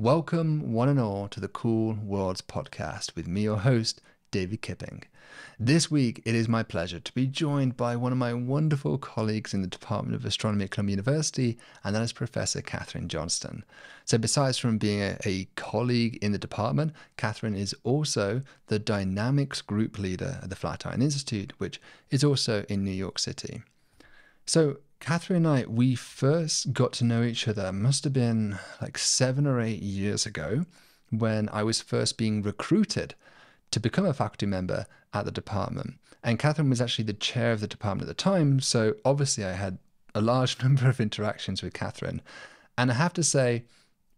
Welcome, one and all, to the Cool Worlds podcast with me, your host, David Kipping. This week, it is my pleasure to be joined by one of my wonderful colleagues in the Department of Astronomy at Columbia University, and that is Professor Kathryn Johnston. So, besides from being a, a colleague in the department, Kathryn is also the Dynamics Group Leader at the Flatiron Institute, which is also in New York City. So, Kathryn and I, we first got to know each other, must have been like seven or eight years ago when I was first being recruited to become a faculty member at the department. And Kathryn was actually the chair of the department at the time. So obviously, I had a large number of interactions with Kathryn. And I have to say,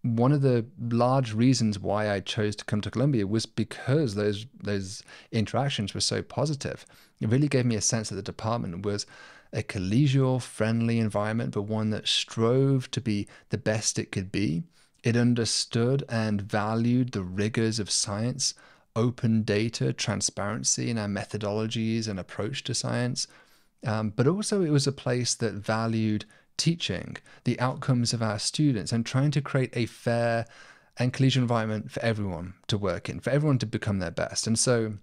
one of the large reasons why I chose to come to Columbia was because those those interactions were so positive. It really gave me a sense that the department was a collegial, friendly environment, but one that strove to be the best it could be. It understood and valued the rigors of science, open data, transparency in our methodologies and approach to science. Um, but also, it was a place that valued teaching, the outcomes of our students, and trying to create a fair and collegial environment for everyone to work in, for everyone to become their best. And so,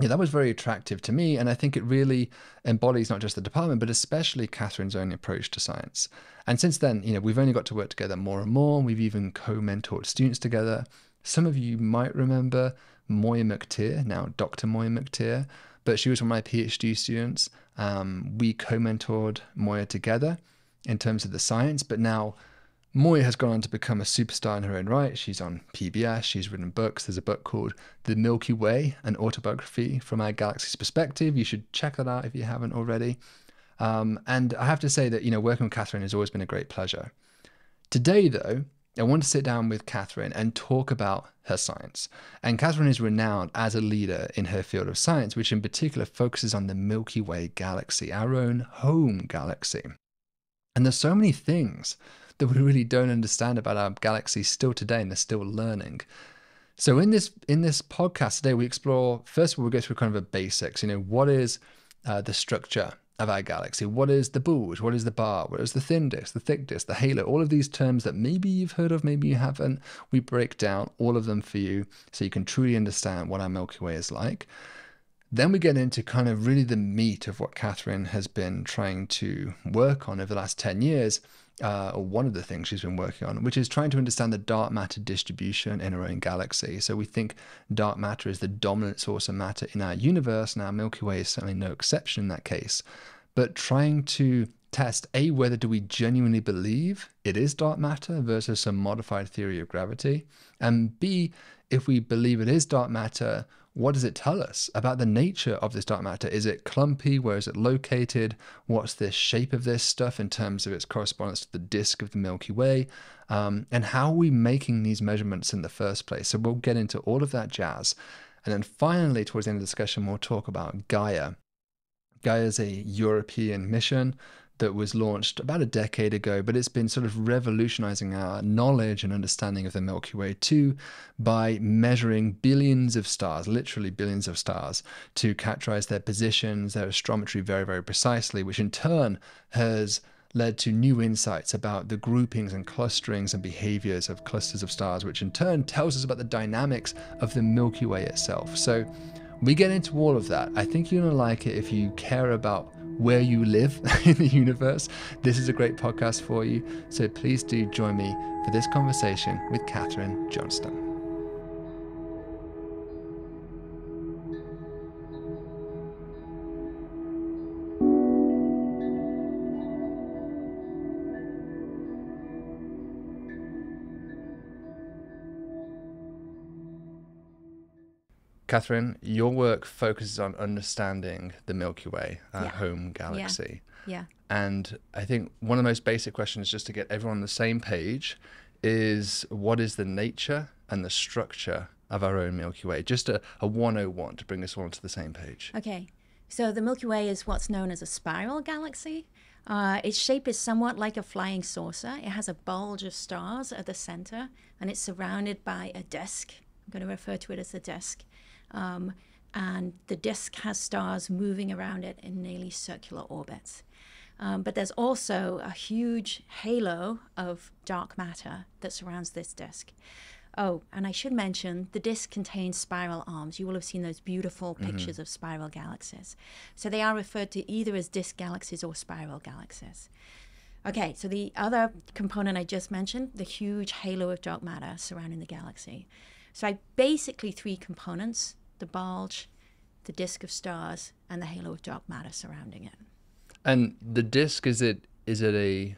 yeah, that was very attractive to me. And I think it really embodies not just the department, but especially Kathryn's own approach to science. And since then, you know, we've only got to work together more and more. We've even co-mentored students together. Some of you might remember Moya McTeer, now Dr. Moya McTeer, but she was one of my PhD students. Um, we co-mentored Moya together in terms of the science, but now Moya has gone on to become a superstar in her own right. She's on PBS, she's written books. There's a book called The Milky Way, an autobiography from our galaxy's perspective. You should check that out if you haven't already. Um, and I have to say that, you know, working with Kathryn has always been a great pleasure. Today, though, I want to sit down with Kathryn and talk about her science. And Kathryn is renowned as a leader in her field of science, which in particular focuses on the Milky Way galaxy, our own home galaxy. And there's so many things that we really don't understand about our galaxy still today and they're still learning. So in this in this podcast today, we explore first of all we go through kind of a basics. You know, what is uh, the structure of our galaxy? What is the bulge? What is the bar? What is the thin disk, the thick disk, the halo? All of these terms that maybe you've heard of, maybe you haven't. We break down all of them for you so you can truly understand what our Milky Way is like. Then we get into kind of really the meat of what Kathryn has been trying to work on over the last 10 years, uh, one of the things she's been working on, which is trying to understand the dark matter distribution in our own galaxy. So we think dark matter is the dominant source of matter in our universe, and our Milky Way is certainly no exception in that case. But trying to test a whether do we genuinely believe it is dark matter versus some modified theory of gravity, and b if we believe it is dark matter, what does it tell us about the nature of this dark matter? Is it clumpy? Where is it located? What's the shape of this stuff in terms of its correspondence to the disk of the Milky Way? Um, and how are we making these measurements in the first place? So we'll get into all of that jazz. And then finally, towards the end of the discussion, we'll talk about Gaia. Gaia is a European mission that was launched about a decade ago, but it's been sort of revolutionizing our knowledge and understanding of the Milky Way too by measuring billions of stars, literally billions of stars, to characterize their positions, their astrometry very, very precisely, which in turn has led to new insights about the groupings and clusterings and behaviors of clusters of stars, which in turn tells us about the dynamics of the Milky Way itself. So we get into all of that. I think you're going to like it if you care about where you live in the universe, this is a great podcast for you. So please do join me for this conversation with Kathryn Johnston. Kathryn, your work focuses on understanding the Milky Way, our yeah. home galaxy. Yeah. yeah. And I think one of the most basic questions, just to get everyone on the same page, is what is the nature and the structure of our own Milky Way? Just a, a 101 to bring us all onto the same page. Okay. So the Milky Way is what's known as a spiral galaxy. Uh, its shape is somewhat like a flying saucer. It has a bulge of stars at the center, and it's surrounded by a disk. I'm going to refer to it as a disk. Um, and the disk has stars moving around it in nearly circular orbits. Um, but there's also a huge halo of dark matter that surrounds this disk. Oh, and I should mention the disk contains spiral arms. You will have seen those beautiful pictures of spiral galaxies. So they are referred to either as disk galaxies or spiral galaxies. Okay, so the other component I just mentioned, the huge halo of dark matter surrounding the galaxy. So I basically three components the bulge, the disk of stars, and the halo of dark matter surrounding it. And the disc is it is it a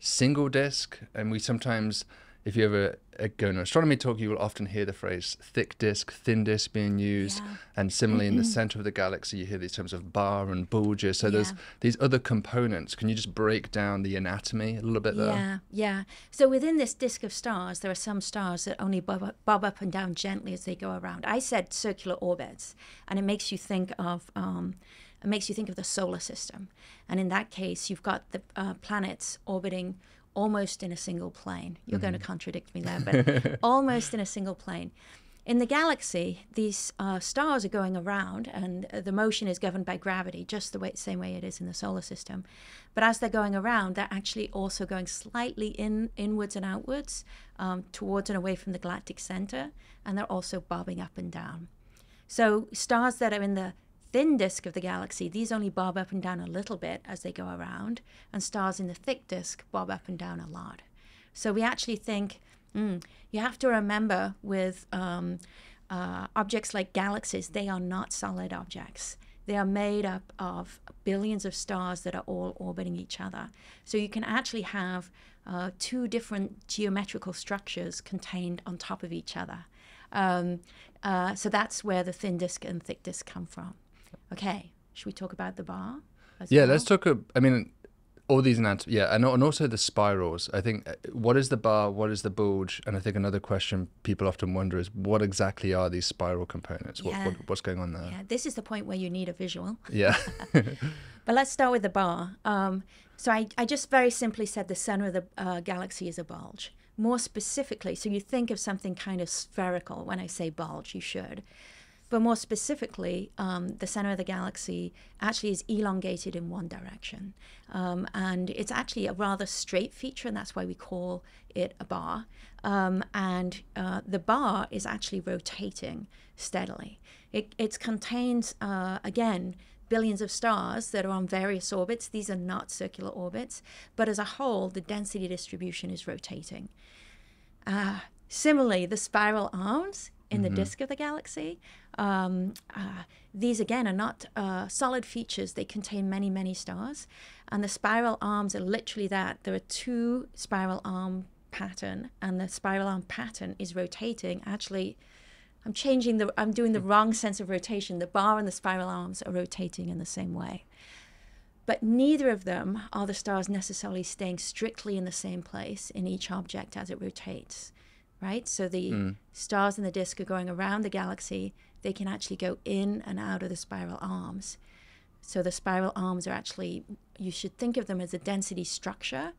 single disc? And we sometimes, if you ever uh, go to an astronomy talk, you will often hear the phrase thick disk, thin disk being used. Yeah. And similarly, in the center of the galaxy, you hear these terms of bar and bulges. So there's these other components. Can you just break down the anatomy a little bit there? Yeah, yeah. So within this disk of stars, there are some stars that only bob up, bob up and down gently as they go around. I said circular orbits, and it makes you think of um, it makes you think of the solar system. And in that case, you've got the uh, planets orbiting almost in a single plane. You're going to contradict me there, but almost in a single plane. In the galaxy, these uh, stars are going around, and the motion is governed by gravity, just the way, same way it is in the solar system. But as they're going around, they're actually also going slightly in inwards and outwards, um, towards and away from the galactic center, and they're also bobbing up and down. So stars that are in the thin disk of the galaxy, these only bob up and down a little bit as they go around, and stars in the thick disk bob up and down a lot. So we actually think mm, you have to remember with um, uh, objects like galaxies, they are not solid objects. They are made up of billions of stars that are all orbiting each other. So you can actually have uh, two different geometrical structures contained on top of each other. Um, uh, so that's where the thin disk and thick disk come from. Okay, should we talk about the bar? Yeah, well? let's talk. A, I mean, all these anat- yeah, and, and also the spirals. I think uh, what is the bar? What is the bulge? And I think another question people often wonder is what exactly are these spiral components? What, Yeah. what what's going on there? Yeah, this is the point where you need a visual. Yeah. But let's start with the bar. Um, so I, I just very simply said the center of the uh, galaxy is a bulge. More specifically, so you think of something kind of spherical when I say bulge, you should. But more specifically, um, the center of the galaxy actually is elongated in one direction. Um, and it's actually a rather straight feature, and that's why we call it a bar. Um, and uh, the bar is actually rotating steadily. It, it contains, uh, again, billions of stars that are on various orbits. These are not circular orbits, but as a whole, the density distribution is rotating. Uh, similarly, the spiral arms in the disk of the galaxy, um, uh, these again are not uh, solid features. They contain many, many stars. And the spiral arms are literally that. There are two spiral arm pattern, and the spiral arm pattern is rotating. Actually, I'm changing the, I'm doing the wrong sense of rotation. The bar and the spiral arms are rotating in the same way. But neither of them are the stars necessarily staying strictly in the same place in each object as it rotates, right? So the hmm. stars in the disk are going around the galaxy. They can actually go in and out of the spiral arms. So the spiral arms are actually, you should think of them as a density structure,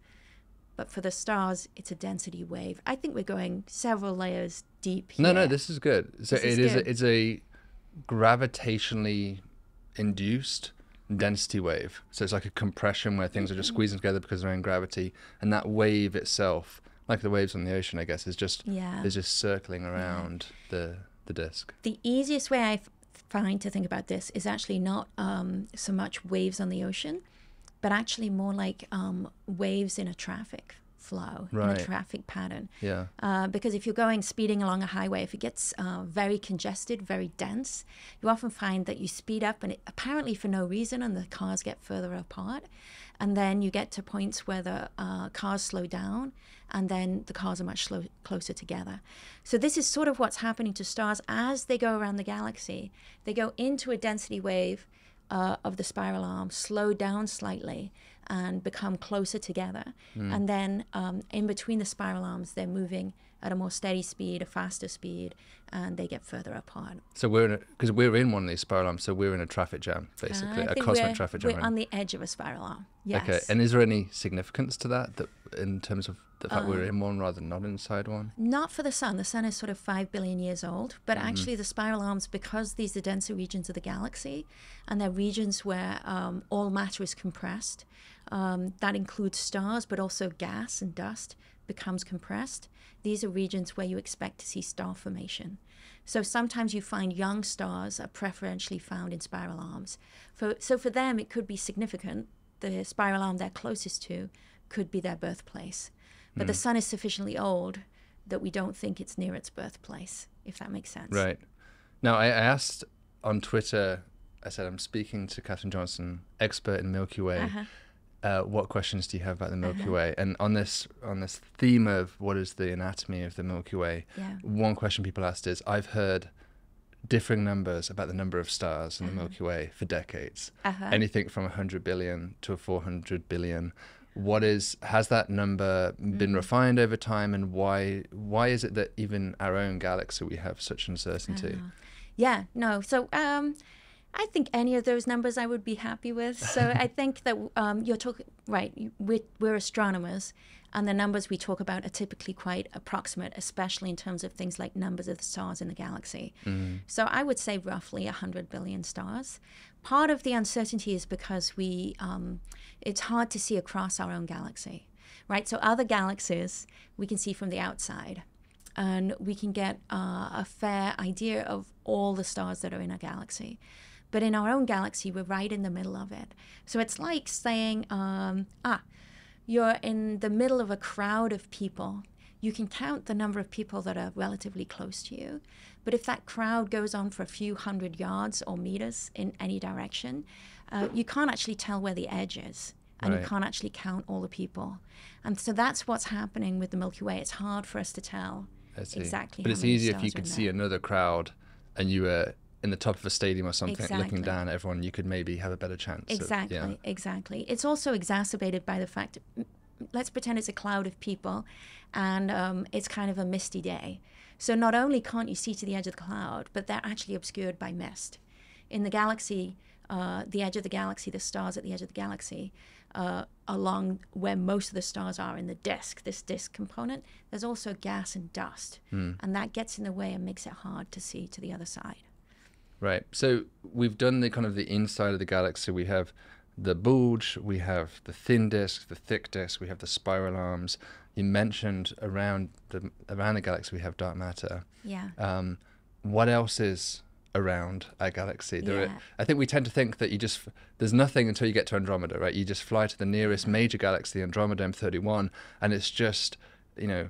but for the stars, it's a density wave. I think we're going several layers deep here. no, no, this is good. So This it is, is a, it's a gravitationally induced density wave. So it's like a compression where things are just mm-hmm. squeezing together because they're in gravity, and that wave itself, like the waves on the ocean, I guess, is just Yeah. is just circling around the the disk. the easiest way I find to think about this is actually not um, so much waves on the ocean, but actually more like um, waves in a traffic flow, in Right. a traffic pattern. Yeah. Uh, because if you're going speeding along a highway, if it gets uh, very congested, very dense, you often find that you speed up and it, apparently for no reason, and the cars get further apart. And then you get to points where the uh, cars slow down, and then the cars are much slow, closer together. So, this is sort of what's happening to stars as they go around the galaxy. They go into a density wave uh, of the spiral arm, slow down slightly, and become closer together. And then um, in between the spiral arms, they're moving at a more steady speed, a faster speed, and they get further apart. So we're in because we're in one of these spiral arms, so we're in a traffic jam, basically, I a cosmic traffic jam. We're on the edge of a spiral arm. Yes. Okay, and is there any significance to that, that in terms of The fact we're in one rather than not inside one. Not for the sun. The sun is sort of 5 billion years old. But actually, the spiral arms, because these are denser regions of the galaxy, and they're regions where um, all matter is compressed, um, that includes stars, but also gas and dust becomes compressed. These are regions where you expect to see star formation. So sometimes you find young stars are preferentially found in spiral arms. For, so for them, it could be significant. The spiral arm they're closest to could be their birthplace. But the sun is sufficiently old that we don't think it's near its birthplace, if that makes sense. Right. Now, I, asked on Twitter, I said, I'm speaking to Kathryn Johnston, expert in Milky Way. Uh-huh. Uh, what questions do you have about the Milky Way? And on this on this theme of what is the anatomy of the Milky Way, Yeah. one question people asked is, I've heard differing numbers about the number of stars in the Milky Way for decades. Uh-huh. Anything from 100 billion to 400 billion. What is has that number been Mm-hmm. refined over time, and why why is it that even our own galaxy we have such uncertainty? Uh-huh. Yeah, no. So um, I think any of those numbers I would be happy with. So I think that um, you're talking, right, we're, we're astronomers, and the numbers we talk about are typically quite approximate, especially in terms of things like numbers of the stars in the galaxy. So I would say roughly 100 billion stars. Part of the uncertainty is because we, um, it's hard to see across our own galaxy, right? So other galaxies we can see from the outside and we can get uh, a fair idea of all the stars that are in our galaxy. But in our own galaxy, we're right in the middle of it. So it's like saying, um, ah, you're in the middle of a crowd of people. You can count the number of people that are relatively close to you. But if that crowd goes on for a few hundred yards or meters in any direction, uh, you can't actually tell where the edge is. And Right. you can't actually count all the people. And so that's what's happening with the Milky Way. It's hard for us to tell exactly But it's easier if you could see there. another crowd and you were in the top of a stadium or something Exactly. looking down at everyone, you could maybe have a better chance. of- Exactly, yeah. exactly. It's also exacerbated by the fact, let's pretend it's a cloud of people and um, it's kind of a misty day. So not only can't you see to the edge of the cloud, but they're actually obscured by mist. In the galaxy, uh, the edge of the galaxy, the stars at the edge of the galaxy, uh, along where most of the stars are in the disk, this disk component, there's also gas and dust. And that gets in the way and makes it hard to see to the other side. Right. So we've done the kind of the inside of the galaxy. We have the bulge, we have the thin disk, the thick disk, we have the spiral arms. You mentioned around the around the galaxy we have dark matter. Yeah. Um, what else is around our galaxy? There Yeah. are, I think we tend to think that you just there's nothing until you get to Andromeda, right? You just fly to the nearest major galaxy, Andromeda M31, and it's just you know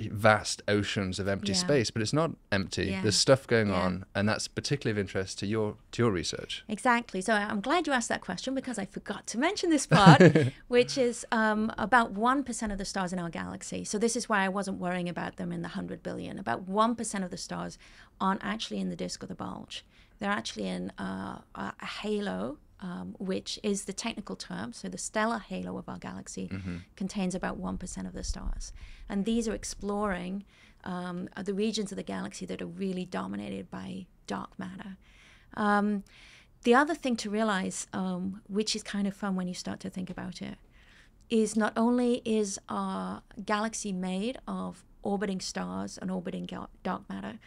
vast oceans of empty Yeah. space. But it's not empty. Yeah. There's stuff going Yeah. on, and that's particularly of interest to your to your research. Exactly. So I'm glad you asked that question because I forgot to mention this part, which is um, about 1% of the stars in our galaxy. So this is why I wasn't worrying about them in the 100 billion. About 1% of the stars aren't actually in the disk or the bulge. They're actually in uh, a a halo, um, which is the technical term. So the stellar halo of our galaxy contains about 1% of the stars. And these are exploring um, are the regions of the galaxy that are really dominated by dark matter. Um, the other thing to realize, um, which is kind of fun when you start to think about it, is not only is our galaxy made of orbiting stars and orbiting ga- dark matter,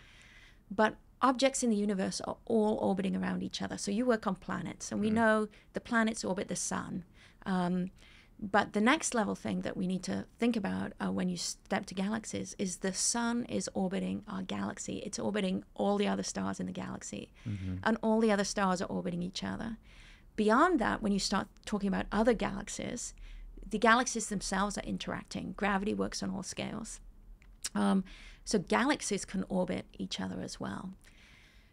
but objects in the universe are all orbiting around each other. So you work on planets, and we know the planets orbit the sun. Um, but the next level thing that we need to think about uh, when you step to galaxies is the sun is orbiting our galaxy. It's orbiting all the other stars in the galaxy, and all the other stars are orbiting each other. Beyond that, when you start talking about other galaxies, the galaxies themselves are interacting. Gravity works on all scales. Um, so galaxies can orbit each other as well.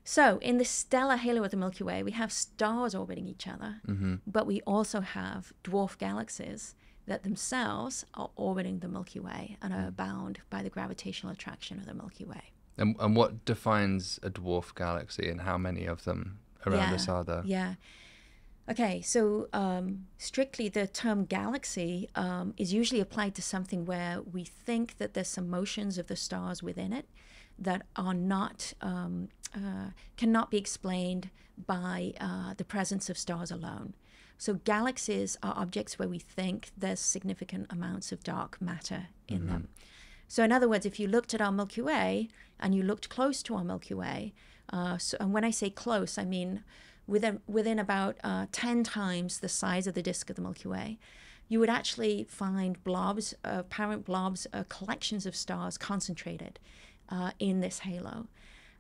So in the stellar halo of the Milky Way, we have stars orbiting each other, but we also have dwarf galaxies that themselves are orbiting the Milky Way and are bound by the gravitational attraction of the Milky Way. And and what defines a dwarf galaxy, and how many of them around yeah, us are there? Yeah. Okay, so um, strictly the term galaxy um, is usually applied to something where we think that there's some motions of the stars within it that are not um, uh, cannot be explained by uh, the presence of stars alone. So galaxies are objects where we think there's significant amounts of dark matter in them. So, in other words, if you looked at our Milky Way and you looked close to our Milky Way, uh, so, and when I say close, I mean within within about uh, ten times the size of the disk of the Milky Way, you would actually find blobs, uh, parent blobs, uh, collections of stars concentrated uh, in this halo.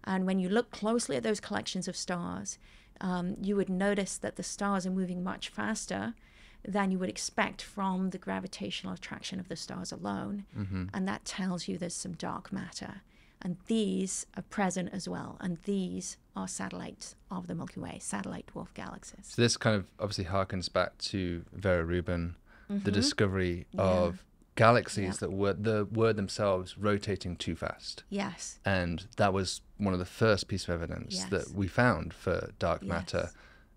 And when you look closely at those collections of stars, um, you would notice that the stars are moving much faster than you would expect from the gravitational attraction of the stars alone. And that tells you there's some dark matter. And these are present as well. And these are satellites of the Milky Way, satellite dwarf galaxies. So this kind of obviously harkens back to Vera Rubin, the mm-hmm. discovery Yeah. of galaxies Yeah. that were the were themselves rotating too fast. Yes. And that was one of the first piece of evidence Yes. that we found for dark matter. Yes.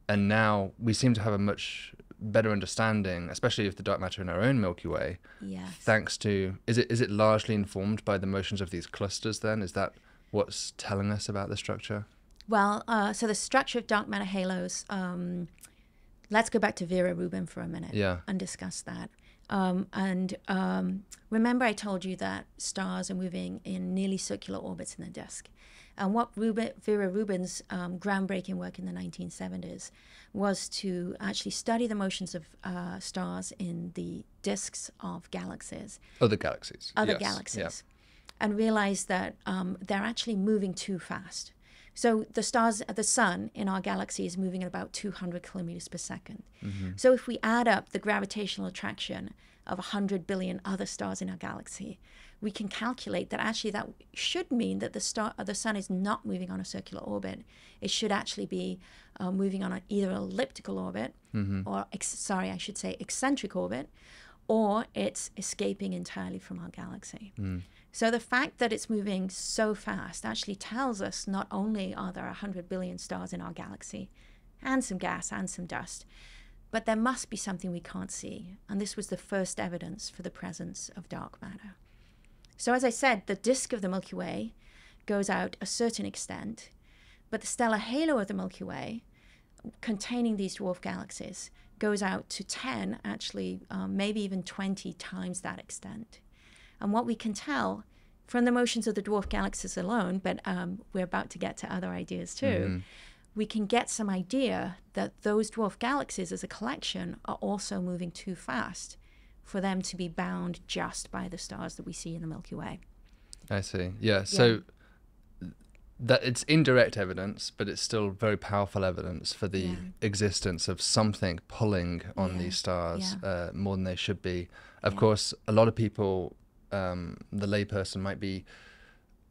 And now we seem to have a much better understanding, especially of the dark matter in our own Milky Way, Yes. thanks to is it is it largely informed by the motions of these clusters then? Is that what's telling us about the structure? Well, uh, so the structure of dark matter halos, um, let's go back to Vera Rubin for a minute Yeah. and discuss that. Um, and um, remember, I told you that stars are moving in nearly circular orbits in the disk. And what Rubin, Vera Rubin's um, groundbreaking work in the 1970s was to actually study the motions of uh, stars in the disks of galaxies Other galaxies. other yes, yeah. galaxies and realize that um, they're actually moving too fast. So the stars, the sun in our galaxy is moving at about 200 kilometers per 2nd So if we add up the gravitational attraction of 100 billion other stars in our galaxy, we can calculate that actually that should mean that the star, the sun is not moving on a circular orbit. It should actually be uh, moving on a, either an elliptical orbit or, ex- sorry, I should say eccentric orbit, or it's escaping entirely from our galaxy. So the fact that it's moving so fast actually tells us not only are there 100 billion stars in our galaxy and some gas and some dust, but there must be something we can't see. And this was the first evidence for the presence of dark matter. So, as I said, the disk of the Milky Way goes out a certain extent, but the stellar halo of the Milky Way, containing these dwarf galaxies, goes out to 10, actually, um, maybe even 20 times that extent. And what we can tell from the motions of the dwarf galaxies alone, but um, we're about to get to other ideas too, we can get some idea that those dwarf galaxies as a collection are also moving too fast for them to be bound just by the stars that we see in the Milky Way. I see. Yeah. So that it's indirect evidence, but it's still very powerful evidence for the Yeah. existence of something pulling on Yeah. these stars Yeah. uh, more than they should be. Of Yeah. course, a lot of people, um, the layperson, might be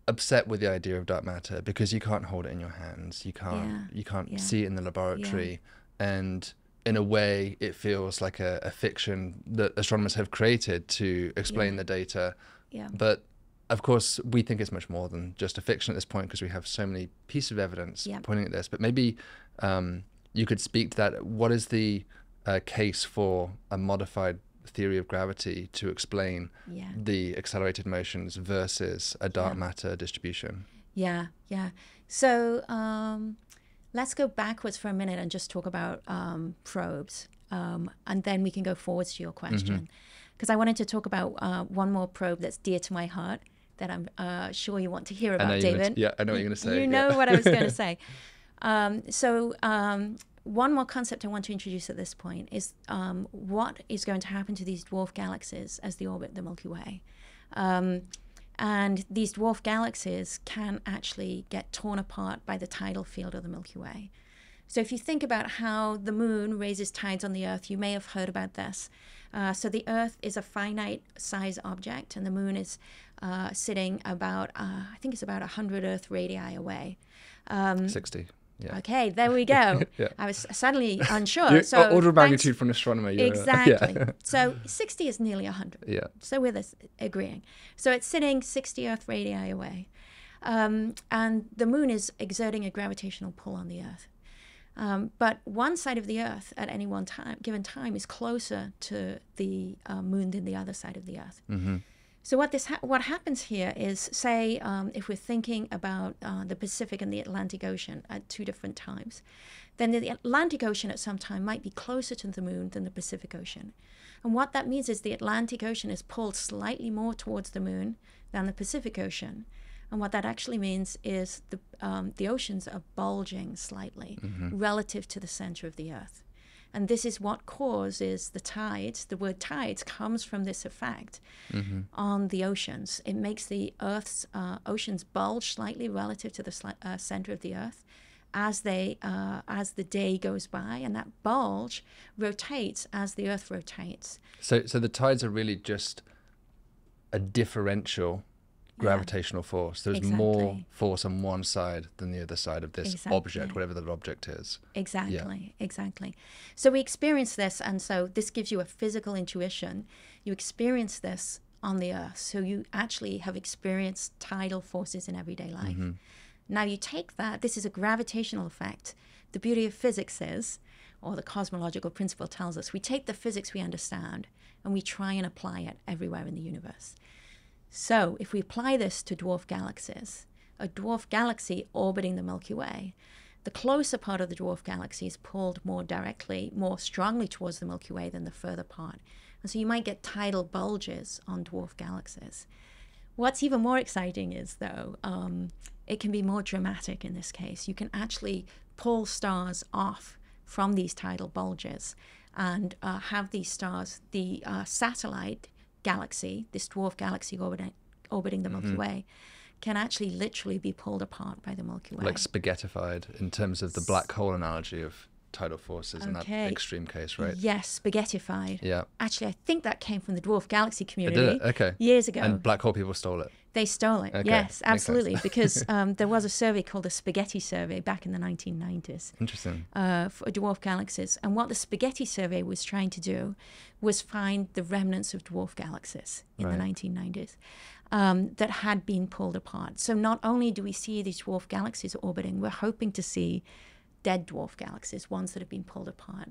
upset with the idea of dark matter because you can't hold it in your hands. You can't. Yeah. You can't Yeah. see it in the laboratory, and in a way, it feels like a, a fiction that astronomers have created to explain Yeah. the data. Yeah. But of course, we think it's much more than just a fiction at this point because we have so many pieces of evidence Yeah. pointing at this. But maybe um, you could speak to that. What is the uh, case for a modified theory of gravity to explain Yeah. the accelerated motions versus a dark Yeah. matter distribution? Yeah, yeah. So um, let's go backwards for a minute and just talk about um, probes, um, and then we can go forwards to your question. Because I wanted to talk about uh, one more probe that's dear to my heart that I'm uh, sure you want to hear about, gonna David. yeah, I know what you're going to say. You yeah. know what I was going to say. Um, so, um, one more concept I want to introduce at this point is um, what is going to happen to these dwarf galaxies as they orbit the Milky Way. Um, and these dwarf galaxies can actually get torn apart by the tidal field of the Milky Way. So, if you think about how the moon raises tides on the Earth, you may have heard about this. Uh, so, the Earth is a finite size object, and the moon is uh, sitting about, uh, I think it's about 100 Earth radii away. Um, 60. Yeah. Okay, there we go. Yeah. I was suddenly unsure. You- Uh, so order of magnitude an astronomer. you're, uh, Exactly. Yeah. so 60 is nearly 100. yeah. So we're this, agreeing. So it's sitting 60 Earth radii away. Um, and the moon is exerting a gravitational pull on the Earth. Um, but one side of the Earth at any one time, given time, is closer to the uh, moon than the other side of the Earth. hmm So what this ha- what happens here is, say, um, if we're thinking about uh, the Pacific and the Atlantic Ocean at two different times, then the Atlantic Ocean at some time might be closer to the moon than the Pacific Ocean. And what that means is the Atlantic Ocean is pulled slightly more towards the moon than the Pacific Ocean. And what that actually means is the um, the oceans are bulging slightly relative to the center of the Earth. And this is what causes the tides. The word tides comes from this effect on the oceans. It makes the Earth's uh, oceans bulge slightly relative to the sli- uh, center of the Earth as they uh, as the day goes by, and that bulge rotates as the Earth rotates. So, so the tides are really just a differential gravitational force. There's more force on one side than the other side of this Exactly. object, whatever that object is. Exactly, exactly. So we experience this, and so this gives you a physical intuition. You experience this on the earth, so you actually have experienced tidal forces in everyday life. Mm-hmm. Now you take that, this is a gravitational effect. The beauty of physics is, or the cosmological principle tells us, we take the physics we understand and we try and apply it everywhere in the universe. So, if we apply this to dwarf galaxies, a dwarf galaxy orbiting the Milky Way, the closer part of the dwarf galaxy is pulled more directly, more strongly towards the Milky Way than the further part. And so you might get tidal bulges on dwarf galaxies. What's even more exciting is, though, um, it can be more dramatic in this case. You can actually pull stars off from these tidal bulges and uh, have these stars, the uh, satellite galaxy, this dwarf galaxy orbiting, orbiting the Milky mm-hmm. Way, can actually literally be pulled apart by the Milky Way. Like spaghettified in terms of the black hole analogy of tidal forces in that extreme case, right? Yes, spaghettified. Yeah. Actually, I think that came from the dwarf galaxy It community did it? Okay. years ago. And black hole people stole it. They stole it. Okay, Yes, absolutely. because um, there was a survey called the Spaghetti Survey back in the 1990s Interesting. uh, for dwarf galaxies. And what the Spaghetti Survey was trying to do was find the remnants of dwarf galaxies in Right. the 1990s um, that had been pulled apart. So not only do we see these dwarf galaxies orbiting, we're hoping to see dead dwarf galaxies, ones that have been pulled apart.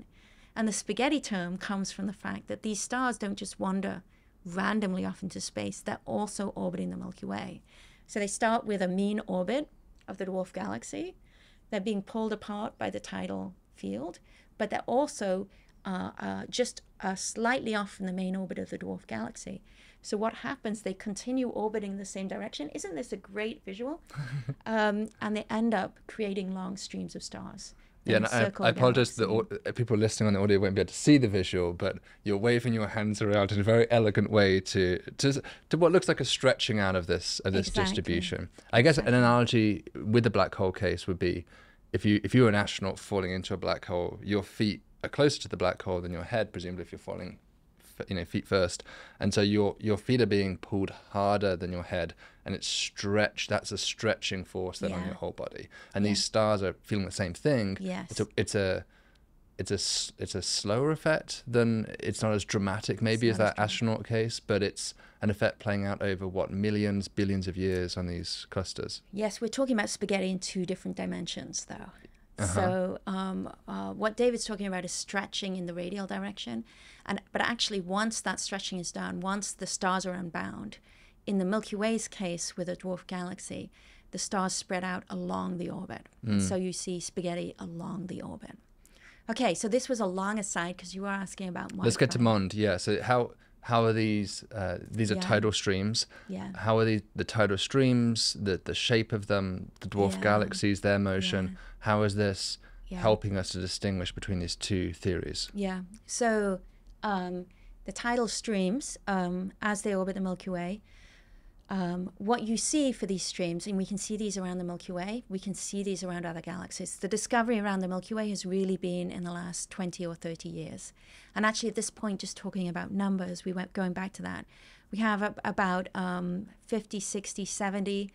And the spaghetti term comes from the fact that these stars don't just wander randomly off into space, they're also orbiting the Milky Way. So they start with a mean orbit of the dwarf galaxy. They're being pulled apart by the tidal field, but they're also uh, uh, just uh, slightly off from the main orbit of the dwarf galaxy. So what happens? They continue orbiting in the same direction. Isn't this a great visual? um, and they end up creating long streams of stars. Yeah, and I, I apologize to the uh, people listening on the audio won't be able to see the visual, but you're waving your hands around in a very elegant way to to, to what looks like a stretching out of this of this Exactly. distribution. I guess an analogy with the black hole case would be if you if you were an astronaut falling into a black hole, your feet are closer to the black hole than your head, presumably if you're falling you know feet first. And so your your feet are being pulled harder than your head and it's stretched that's a stretching force then on your whole body. And these stars are feeling the same thing. Yes. it's a it's a it's a it's a slower effect than it's not as dramatic maybe as that astronaut case but it's an effect playing out over what millions billions of years on these clusters. Yes, we're talking about spaghetti in two different dimensions, though. Uh-huh. So um, uh, what David's talking about is stretching in the radial direction, and but actually once that stretching is done, once the stars are unbound, in the Milky Way's case with a dwarf galaxy, the stars spread out along the orbit. Hmm. So you see spaghetti along the orbit. Okay, so this was a long aside because you were asking about. let's get to MOND yeah so how how are these uh, these are Yeah. tidal streams Yeah. how are the the tidal streams the the shape of them the dwarf Yeah. galaxies their motion yeah. how is this helping us to distinguish between these two theories Yeah. So um, the tidal streams, um, as they orbit the Milky Way, um, what you see for these streams, and we can see these around the Milky Way, we can see these around other galaxies. The discovery around the Milky Way has really been in the last 20 or 30 years. And actually, at this point, just talking about numbers, we went going back to that. We have ab- about um, 50, 60, 70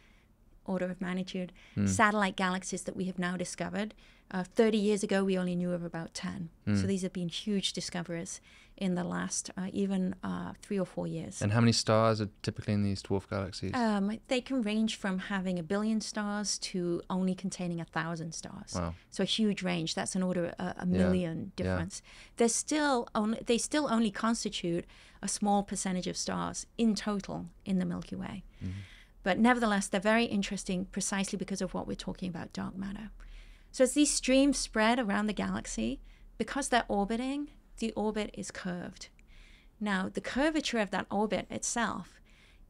order of magnitude. Satellite galaxies that we have now discovered. Uh, 30 years ago, we only knew of about 10. So these have been huge discoveries in the last uh, even uh, three or four years. And how many stars are typically in these dwarf galaxies? Um, they can range from having a billion stars to only containing a thousand stars. Wow. So a huge range. That's an order a, a Yeah. million Yeah. difference. There's still only they still only constitute a small percentage of stars in total in the Milky Way. Mm-hmm. But nevertheless, they're very interesting precisely because of what we're talking about dark matter. So as these streams spread around the galaxy, because they're orbiting, the orbit is curved. Now, the curvature of that orbit itself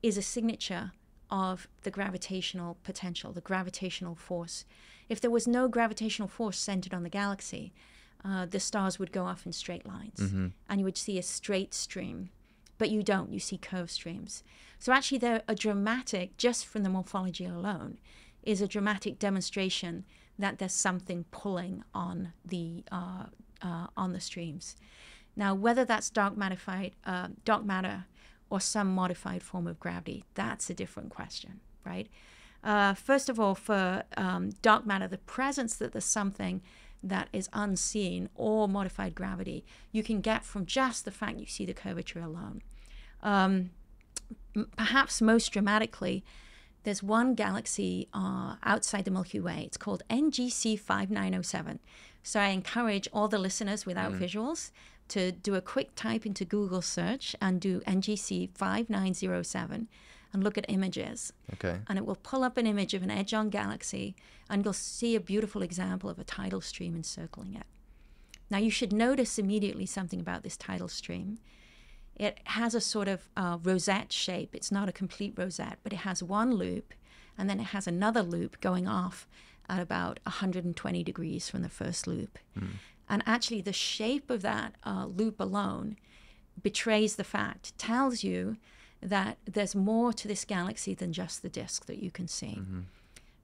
is a signature of the gravitational potential, the gravitational force. If there was no gravitational force centered on the galaxy, uh, the stars would go off in straight lines and you would see a straight stream. But you don't, you see curved streams. So, actually, they're a dramatic, just from the morphology alone, is a dramatic demonstration that there's something pulling on the, uh, uh, on the streams. Now, whether that's dark, mattified, uh, dark matter or some modified form of gravity, that's a different question, right? Uh, first of all, for um, dark matter, the presence that there's something that is unseen or modified gravity, you can get from just the fact you see the curvature alone. Um, perhaps most dramatically, there's one galaxy uh, outside the Milky Way. It's called NGC 5907. So I encourage all the listeners without visuals to do a quick type into Google search and do NGC 5907 and look at images. okay. And it will pull up an image of an edge on galaxy, and you'll see a beautiful example of a tidal stream encircling it. Now, you should notice immediately something about this tidal stream. It has a sort of uh, rosette shape. It's not a complete rosette, but it has one loop, and then it has another loop going off at about 120 degrees from the first loop. And actually, the shape of that uh, loop alone betrays the fact, tells you that there's more to this galaxy than just the disk that you can see.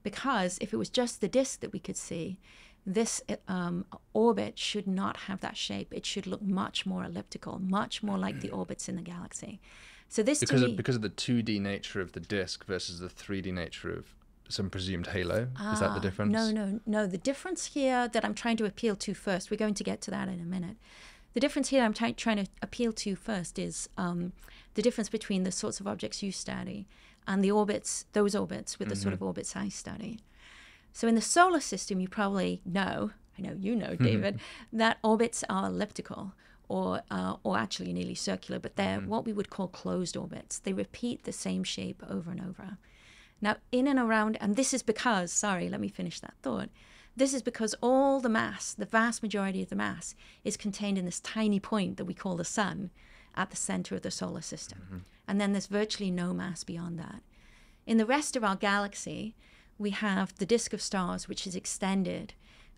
Because if it was just the disk that we could see, this um, orbit should not have that shape. It should look much more elliptical, much more like the orbits in the galaxy. So this Because me, of, because of the 2D nature of the disk versus the 3D nature of some presumed halo. Is that the Ah, difference? No, no, no. The difference here that I'm trying to appeal to first, we're going to get to that in a minute. The difference here I'm try- trying to appeal to first is um, the difference between the sorts of objects you study and the orbits, those orbits with the sort of orbits I study. So in the solar system, you probably know, I know you know, David, that orbits are elliptical or, uh, or actually nearly circular, but they're what we would call closed orbits. They repeat the same shape over and over. Now, in and around, and this is because, sorry, let me finish that thought. This is because all the mass, the vast majority of the mass, is contained in this tiny point that we call the sun at the center of the solar system. And then there's virtually no mass beyond that. In the rest of our galaxy, we have the disk of stars, which is extended,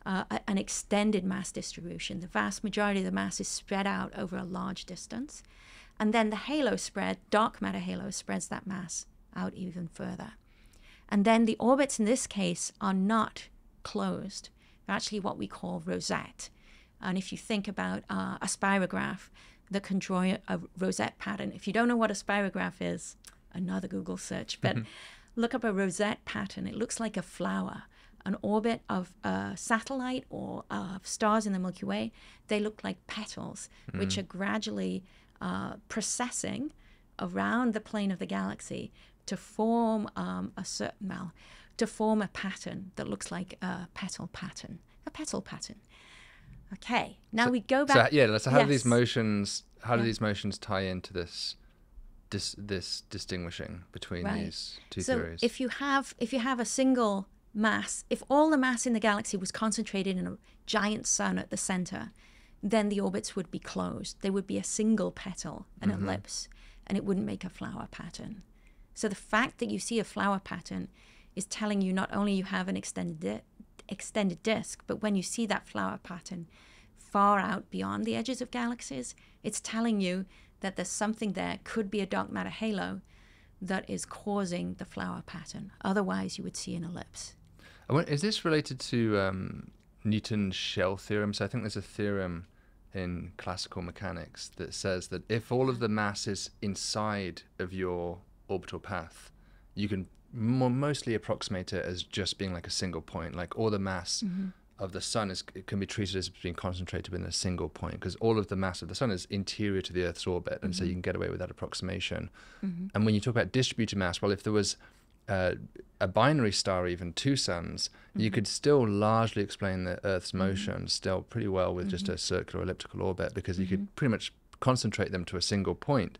uh, an extended mass distribution. The vast majority of the mass is spread out over a large distance. And then the halo spread, dark matter halo, spreads that mass out even further. And then the orbits in this case are not closed. They're actually what we call rosette. And if you think about uh, a spirograph that can draw a rosette pattern, if you don't know what a spirograph is, another Google search, but look up a rosette pattern. It looks like a flower, an orbit of a satellite or of stars in the Milky Way. They look like petals, which are gradually uh, precessing around the plane of the galaxy to form um, a certain well, to form a pattern that looks like a petal pattern, a petal pattern. Okay, now we go back. So yeah, so how do these motions how do these motions tie into this dis, this distinguishing between Right. these two so theories? if you have if you have a single mass, if all the mass in the galaxy was concentrated in a giant sun at the center, then the orbits would be closed. There would be a single petal, an Mm-hmm. ellipse, and it wouldn't make a flower pattern. So the fact that you see a flower pattern is telling you not only you have an extended extended disk, but when you see that flower pattern far out beyond the edges of galaxies, it's telling you that there's something there, could be a dark matter halo, that is causing the flower pattern. Otherwise, you would see an ellipse. Is this related to um, Newton's shell theorem? So I think there's a theorem in classical mechanics that says that if all of the mass is inside of your orbital path, you can mostly approximate it as just being like a single point, like all the mass Mm-hmm. of the sun is it can be treated as being concentrated within a single point because all of the mass of the sun is interior to the Earth's orbit, and so Mm-hmm. you can get away with that approximation. And when you talk about distributed mass, well, if there was uh, a binary star, even two suns, Mm-hmm. you could still largely explain the Earth's motion still pretty well with just Mm-hmm. a circular elliptical orbit because you could pretty much concentrate them to a single point.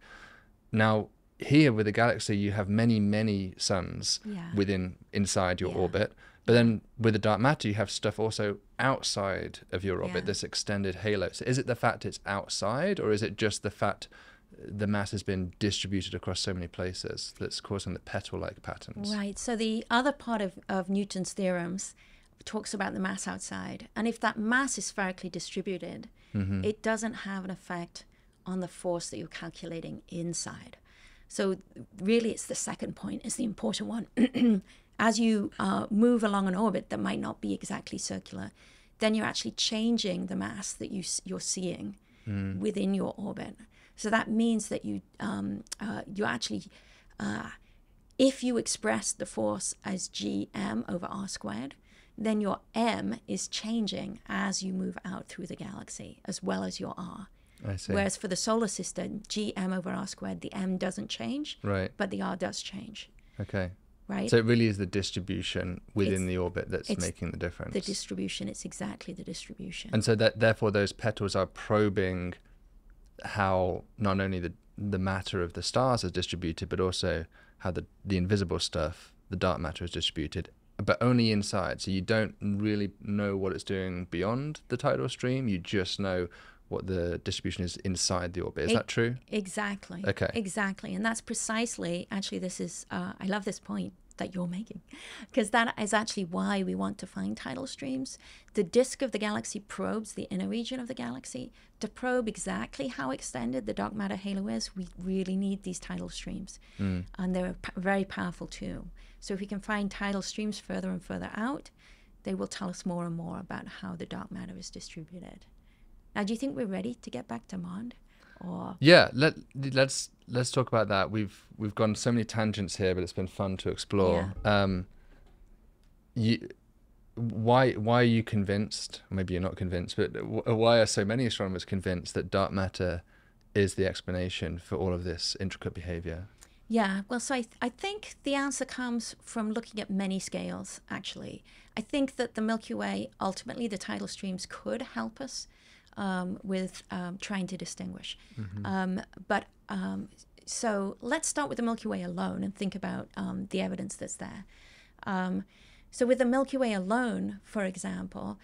Now, here with the galaxy, you have many, many suns Yeah. within inside your Yeah. orbit. But then with the dark matter, you have stuff also outside of your orbit, Yeah. this extended halo. So is it the fact it's outside, or is it just the fact the mass has been distributed across so many places that's causing the petal-like patterns? Right. So the other part of, of Newton's theorems talks about the mass outside. And if that mass is spherically distributed, Mm-hmm. it doesn't have an effect on the force that you're calculating inside. So really it's the second point is the important one. As you uh, move along an orbit that might not be exactly circular, then you're actually changing the mass that you you're seeing within your orbit. So that means that you um, uh, you actually uh, if you express the force as gm over r squared, then your m is changing as you move out through the galaxy, as well as your r. I see. Whereas for the solar system, gm over r squared, the m doesn't change, right. but the r does change, Okay. right? So it really is the distribution within It's- the orbit that's making the difference. the distribution, it's exactly the distribution. and so that therefore those petals are probing how not only the the matter of the stars is distributed, but also how the the invisible stuff, the dark matter, is distributed, but only inside. So you don't really know what it's doing beyond the tidal stream. You just know what the distribution is inside the orbit. Is It- that true? Exactly. Okay. Exactly. And that's precisely, actually, this is, uh, I love this point that you're making, because that is actually why we want to find tidal streams. The disk of the galaxy probes the inner region of the galaxy. To probe exactly how extended the dark matter halo is, we really need these tidal streams. And they're a p- very powerful tool. So if we can find tidal streams further and further out, they will tell us more and more about how the dark matter is distributed. Now, do you think we're ready to get back to MOND? Or Yeah, let let's let's talk about that. We've we've gone so many tangents here, but it's been fun to explore. Um, you, why why are you convinced? Maybe you're not convinced, but why are so many astronomers convinced that dark matter is the explanation for all of this intricate behavior? Yeah, well, so I, th- I think the answer comes from looking at many scales, actually. I think that the Milky Way, ultimately, the tidal streams could help us um, with um, trying to distinguish. Um, but um, so let's start with the Milky Way alone and think about um, the evidence that's there. Um, so, with the Milky Way alone, for example,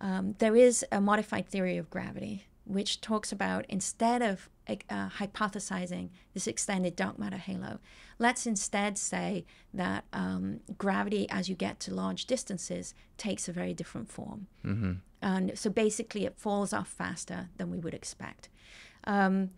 um, there is a modified theory of gravity, which talks about instead of uh, hypothesizing this extended dark matter halo, let's instead say that um, gravity, as you get to large distances, takes a very different form. And so basically, it falls off faster than we would expect. Um,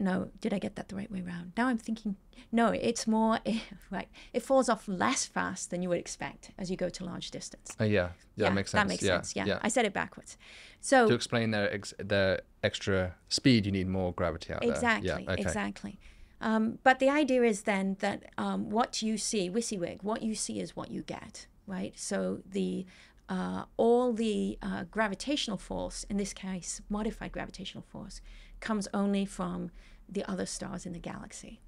no, did I get that the right way around? Now I'm thinking, no, it's more, right, it falls off less fast than you would expect as you go to large distance. Oh yeah, yeah, that makes sense. That makes yeah, sense. Yeah. I said it backwards. So To explain their ex- their extra speed, you need more gravity out exactly, there. Yeah, okay. exactly. Um, but the idea is then that um, what you see, WYSIWYG, what you see is what you get, right? So the uh, all the uh, gravitational force, in this case, modified gravitational force, comes only from the other stars in the galaxy.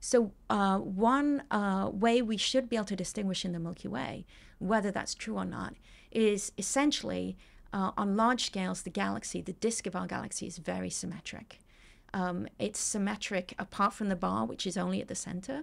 So, uh, one uh, way we should be able to distinguish in the Milky Way, whether that's true or not, is essentially uh, on large scales, the galaxy, the disk of our galaxy, is very symmetric. Um, it's symmetric apart from the bar, which is only at the center.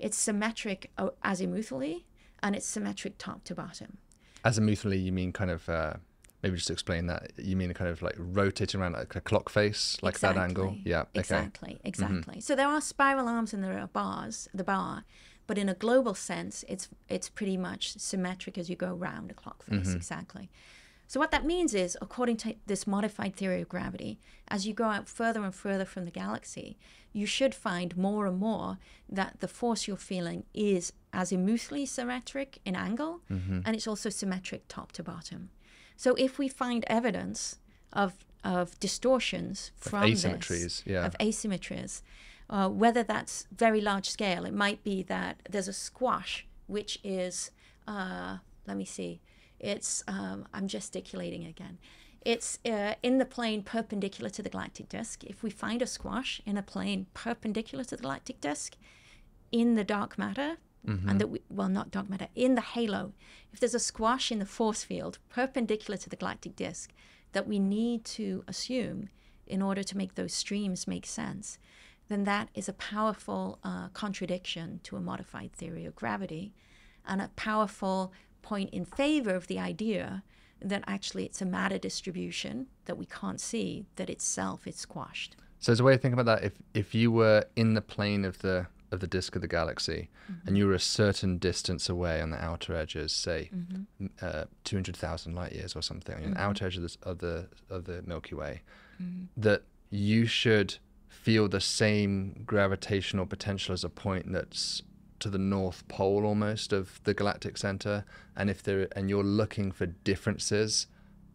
It's symmetric uh, azimuthally, and it's symmetric top to bottom. Azimuthally, you mean kind of uh, maybe just to explain that. You mean kind of like rotating around like a clock face, like that angle. Exactly. Yeah. Okay. Mm-hmm. Exactly. Exactly. So there are spiral arms and there are bars, the bar, but in a global sense, it's it's pretty much symmetric as you go around a clock face. Mm-hmm. Exactly. So what that means is, according to this modified theory of gravity, as you go out further and further from the galaxy, you should find more and more that the force you're feeling is azimuthally symmetric in angle, Mm-hmm. and it's also symmetric top to bottom. So if we find evidence of of distortions from this- asymmetries, yeah. of asymmetries, Uh, whether that's very large scale, it might be that there's a squash, which is, uh, let me see, it's, um, I'm gesticulating again. It's uh, in the plane perpendicular to the galactic disk. If we find a squash in a plane perpendicular to the galactic disk in the dark matter, Mm-hmm. and that we, well, not dark matter, in the halo, if there's a squash in the force field perpendicular to the galactic disk that we need to assume in order to make those streams make sense, then that is a powerful uh, contradiction to a modified theory of gravity and a powerful point in favor of the idea that actually it's a matter distribution that we can't see, that itself is squashed. So as a way to think about that. If if you were in the plane of the of the disk of the galaxy, Mm-hmm. and you were a certain distance away on the outer edges, say Mm-hmm. uh, two hundred thousand light years or something, on the outer edge of, this, of the of the Milky Way, Mm-hmm. that you should feel the same gravitational potential as a point that's to the north pole almost of the galactic center, and if there and you're looking for differences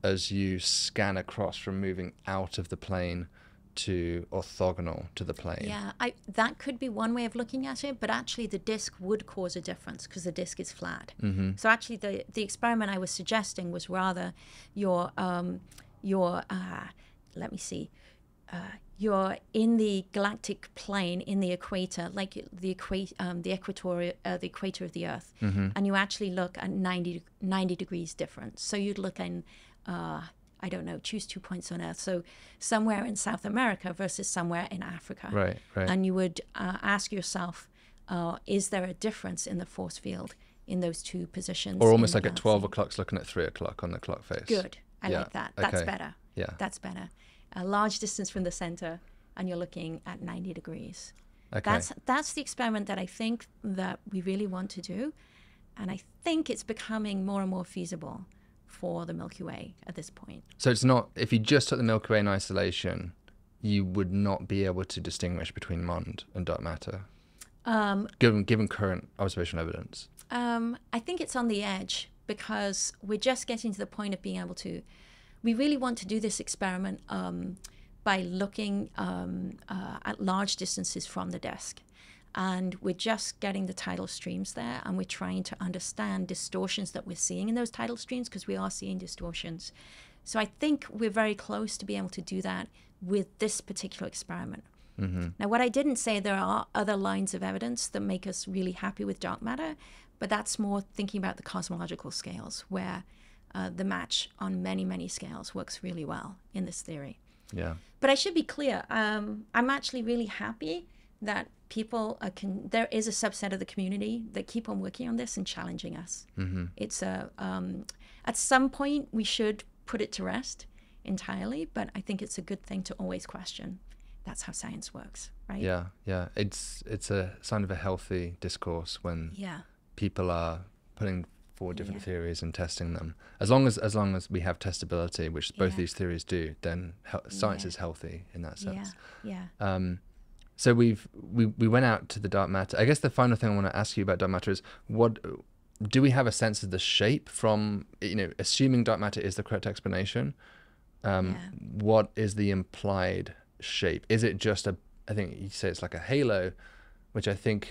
as you scan across from moving out of the plane to orthogonal to the plane. Yeah, I, that could be one way of looking at it, but actually the disk would cause a difference because the disk is flat. Mm-hmm. So actually, the the experiment I was suggesting was rather your um, your uh, let me see, uh, you're in the galactic plane in the equator, like the equa- um, the equatorial uh, the equator of the Earth, and you actually look at 90, 90 degrees difference. So you'd look in. Uh, I don't know, choose two points on Earth. So somewhere in South America versus somewhere in Africa. Right, right. And you would uh, ask yourself, uh, is there a difference in the force field in those two positions? or almost like at? 12 o'clock's looking at 3 o'clock on the clock face. Good. I Yeah, like that. That's okay. better. Yeah. That's better. A large distance from the center, and you're looking at 90 degrees. Okay. That's that's the experiment that I think that we really want to do, and I think it's becoming more and more feasible for the Milky Way at this point. so it's not, if you just took the Milky Way in isolation, you would not be able to distinguish between MOND and dark matter, Um, given, given current observational evidence. Um, I think it's on the edge because we're just getting to the point of being able to. We really want to do this experiment um, by looking um, uh, at large distances from the disk. And we're just getting the tidal streams there, and we're trying to understand distortions that we're seeing in those tidal streams because we are seeing distortions. So I think we're very close to being able to do that with this particular experiment. Now, what I didn't say, there are other lines of evidence that make us really happy with dark matter, but that's more thinking about the cosmological scales, where uh, the match on many, many scales works really well in this theory. Yeah. But I should be clear, um, I'm actually really happy that people are can. There is a subset of the community that keep on working on this and challenging us. Mm-hmm. It's a um, at some point we should put it to rest entirely, but I think it's a good thing to always question. That's how science works, right? Yeah. Yeah. It's, it's a sign of a healthy discourse when Yeah. people are putting different Yeah. theories and testing them. As long as as long as we have testability, which both Yeah. these theories do, then he- science Yeah. is healthy in that Yeah. sense. Yeah. Um, so we've we, we went out to the dark matter. I guess the final thing I want to ask you about dark matter is what do we have a sense of the shape from you know assuming dark matter is the correct explanation? Um, Yeah. What is the implied shape? Is it just a? I think you say it's like a halo, which I think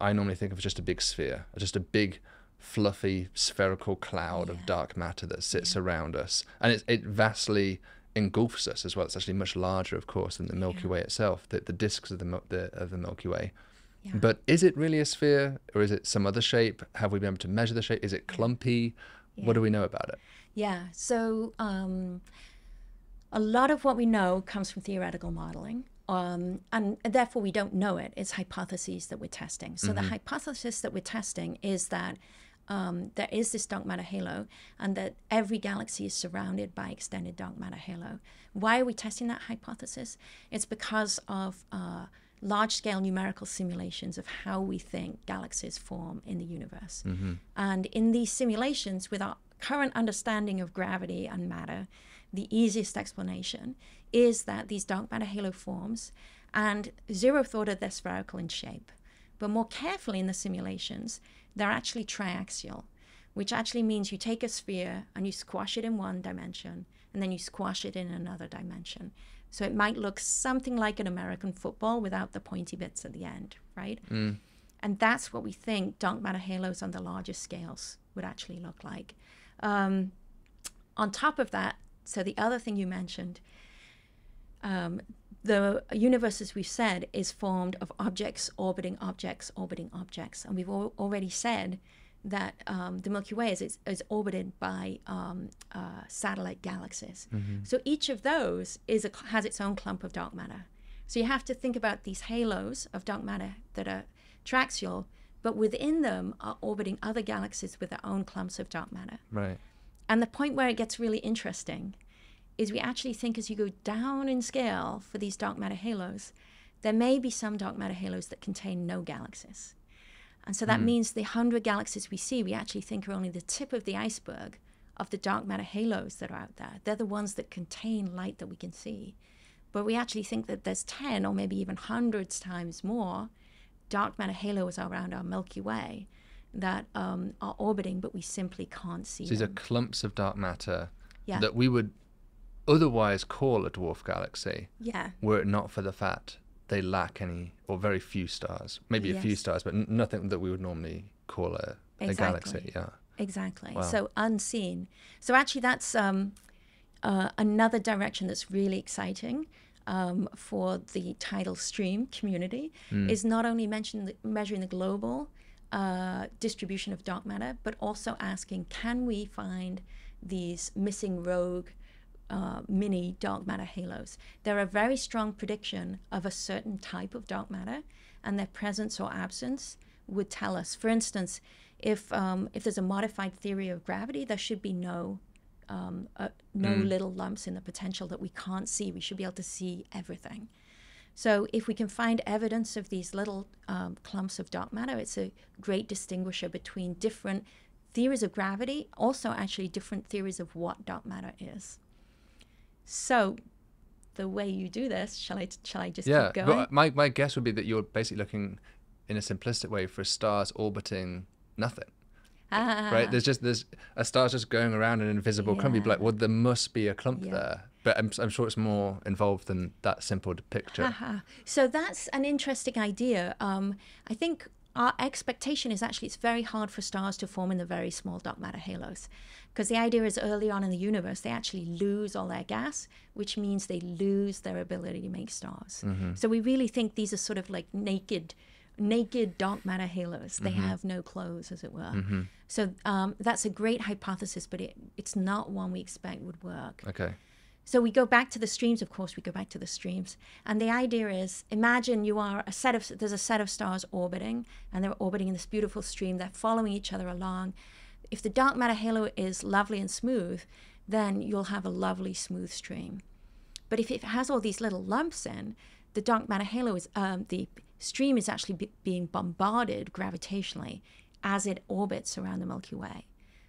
I normally think of as just a big sphere, just a big fluffy spherical cloud of dark matter that sits around us, and it it vastly engulfs us as well. It's actually much larger, of course, than the Milky Yeah. Way itself, the, the disks of the, the of the Milky Way. Yeah. But is it really a sphere, or is it some other shape? Have we been able to measure the shape? Is it clumpy? What do we know about it? Yeah. So um, a lot of what we know comes from theoretical modeling. Um, and therefore, we don't know it. It's hypotheses that we're testing. So, the hypothesis that we're testing is that um, there is this dark matter halo and that every galaxy is surrounded by extended dark matter halo. Why are we testing that hypothesis? It's because of uh, large scale numerical simulations of how we think galaxies form in the universe. And in these simulations, with our current understanding of gravity and matter, the easiest explanation is that these dark matter halo forms, and Zero thought that they're spherical in shape. But more carefully in the simulations, they're actually triaxial, which actually means you take a sphere and you squash it in one dimension, and then you squash it in another dimension. So it might look something like an American football without the pointy bits at the end, right? And that's what we think dark matter halos on the larger scales would actually look like. Um, on top of that, so the other thing you mentioned, um, the universe, as we've said, is formed of objects orbiting objects orbiting objects. And we've al- already said that um, the Milky Way is, is, is orbited by um, uh, satellite galaxies. So each of those is a, has its own clump of dark matter. So you have to think about these halos of dark matter that are triaxial, but within them are orbiting other galaxies with their own clumps of dark matter. Right. And the point where it gets really interesting is we actually think as you go down in scale for these dark matter halos, there may be some dark matter halos that contain no galaxies. And so that means the 100 galaxies we see, we actually think are only the tip of the iceberg of the dark matter halos that are out there. They're the ones that contain light that we can see. But we actually think that there's 10 or maybe even hundreds times more dark matter halos around our Milky Way that um, are orbiting, but we simply can't see So these are clumps of dark matter Yeah. that we would otherwise call a dwarf galaxy Yeah, were it not for the fact they lack any or very few stars. Maybe a few stars, but n- nothing that we would normally call a, a galaxy. Yeah. exactly. Wow. So unseen. So actually, that's um, uh, another direction that's really exciting um, for the tidal stream community. Is not only the, measuring the global uh, distribution of dark matter, but also asking, can we find these missing rogue uh, mini dark matter halos. They're a very strong prediction of a certain type of dark matter, and their presence or absence would tell us. For instance, if um, if there's a modified theory of gravity, there should be no um, uh, no little lumps in the potential that we can't see. We should be able to see everything. So if we can find evidence of these little um, clumps of dark matter, it's a great distinguisher between different theories of gravity, also actually different theories of what dark matter is. So the way you do this, shall I shall I just Yeah. keep going? But my, my guess would be that you're basically looking in a simplistic way for stars orbiting nothing. Ah, right? There's just there's a star's just going around an invisible clump. You'd be like, well, there must be a clump Yeah. there. But I'm, I'm sure it's more involved than that simple picture. So that's an interesting idea. Um, I think our expectation is actually it's very hard for stars to form in the very small dark matter halos. Because the idea is early on in the universe, they actually lose all their gas, which means they lose their ability to make stars. Mm-hmm. So we really think these are sort of like naked, naked dark matter halos. They mm-hmm. have no clothes, as it were. Mm-hmm. So um, that's a great hypothesis, but it, it's not one we expect would work. Okay. So we go back to the streams, of course, we go back to the streams. And the idea is imagine you are a set of, there's a set of stars orbiting, and they're orbiting in this beautiful stream. They're following each other along. If the dark matter halo is lovely and smooth, then you'll have a lovely, smooth stream. But if it has all these little lumps in, the dark matter halo is, um, the stream is actually be- being bombarded gravitationally as it orbits around the Milky Way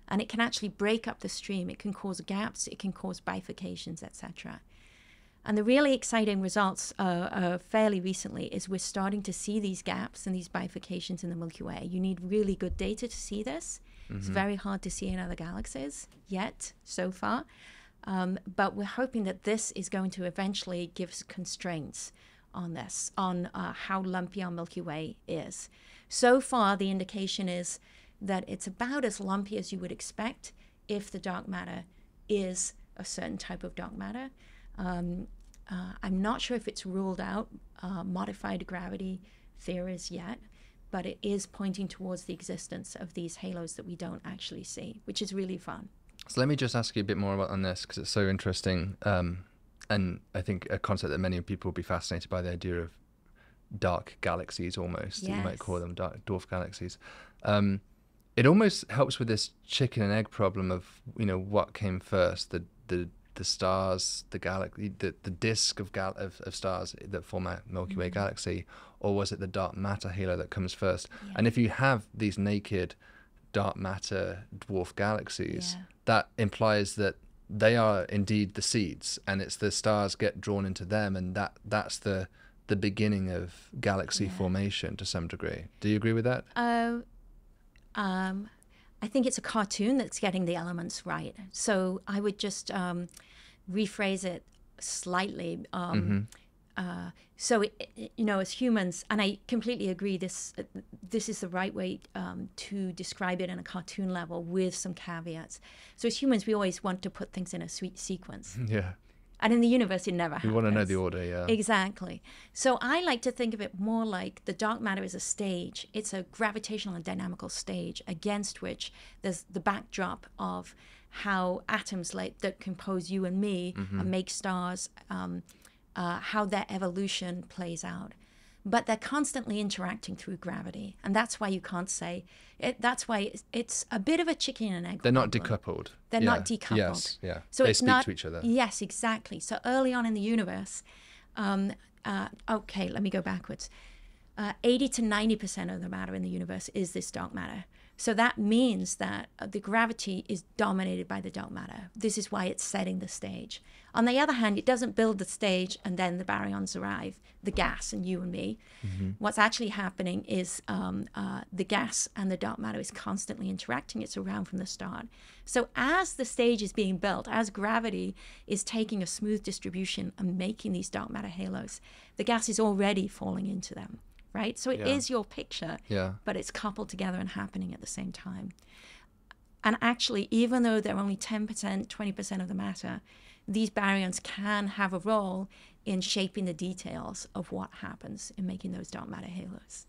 and it can actually break up the stream. It can cause gaps, it can cause bifurcations, etc. And the really exciting results uh, uh, fairly recently is we're starting to see these gaps and these bifurcations in the Milky Way. You need really good data to see this. It's very hard to see in other galaxies yet, so far. Um, but we're hoping that this is going to eventually give us constraints on this, on uh, how lumpy our Milky Way is. So far, the indication is that it's about as lumpy as you would expect if the dark matter is a certain type of dark matter. Um, uh, I'm not sure if it's ruled out uh, modified gravity theories yet, but it is pointing towards the existence of these halos that we don't actually see, which is really fun. So let me just ask you a bit more about on this because it's so interesting, um, and I think a concept that many people will be fascinated by the idea of dark galaxies, almost that you might call them dark dwarf galaxies. Um, it almost helps with this chicken and egg problem of you know what came first the the the stars the galaxy the, the disk of, gal- of of stars that form a milky way galaxy or was it the dark matter halo that comes first and if you have these naked dark matter dwarf galaxies Yeah. that implies that they are indeed the seeds and it's the stars get drawn into them and that that's the the beginning of galaxy formation to some degree do you agree with that Uh, um, I think it's a cartoon that's getting the elements right. So I would just um, rephrase it. slightly. Um, Mm-hmm. Uh, so it, it- you know, as humans, and I completely agree. This uh, this is the right way um, to describe it in a cartoon level with some caveats. So as humans, we always want to put things in a sweet sequence, Yeah. and in the universe, it never We happens. want to know the order, yeah. Exactly. So I like to think of it more like the dark matter is a stage. It's a gravitational and dynamical stage against which there's the backdrop of how atoms like that compose you and me and make stars, um, uh, how their evolution plays out. But they're constantly interacting through gravity, and that's why you can't say it. That's why it's, it's a bit of a chicken and egg. They're not decoupled. They're Yeah. not decoupled. Yes, yeah. So they it's speak not, to each other. Yes, exactly. So early on in the universe, um, uh, okay, let me go backwards. Uh, 80 to 90% of the matter in the universe is this dark matter. So that means that uh, the gravity is dominated by the dark matter. This is why it's setting the stage. On the other hand, it doesn't build the stage and then the baryons arrive, the gas and you and me. What's actually happening is um, uh, the gas and the dark matter is constantly interacting. It's around from the start. So as the stage is being built, as gravity is taking a smooth distribution and making these dark matter halos, the gas is already falling into them, right? So it is Yeah. your picture, Yeah. but it's coupled together and happening at the same time. And actually, even though they're only 10%, 20% of the matter, these baryons can have a role in shaping the details of what happens in making those dark matter halos.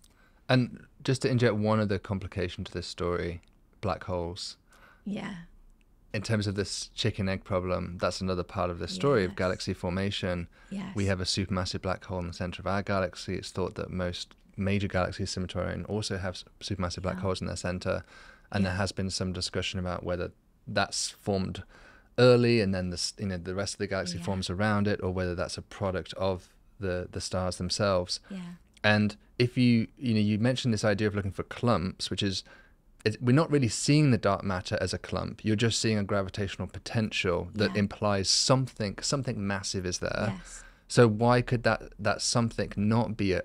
And just to inject one other complication to this story, black holes. Yeah. In terms of this chicken egg problem, that's another part of the story of galaxy formation. Yes. We have a supermassive black hole in the center of our galaxy. It's thought that most major galaxies, symmetry also have supermassive black Yeah. holes in their center. And there has been some discussion about whether that's formed early and then the, you know, the rest of the galaxy Yeah. forms around it, or whether that's a product of the, the stars themselves. Yeah. And if you, you know, you mentioned this idea of looking for clumps, which is, we're not really seeing the dark matter as a clump. You're just seeing a gravitational potential that Yeah. implies something, something massive is there. yes. So why could that that something not be a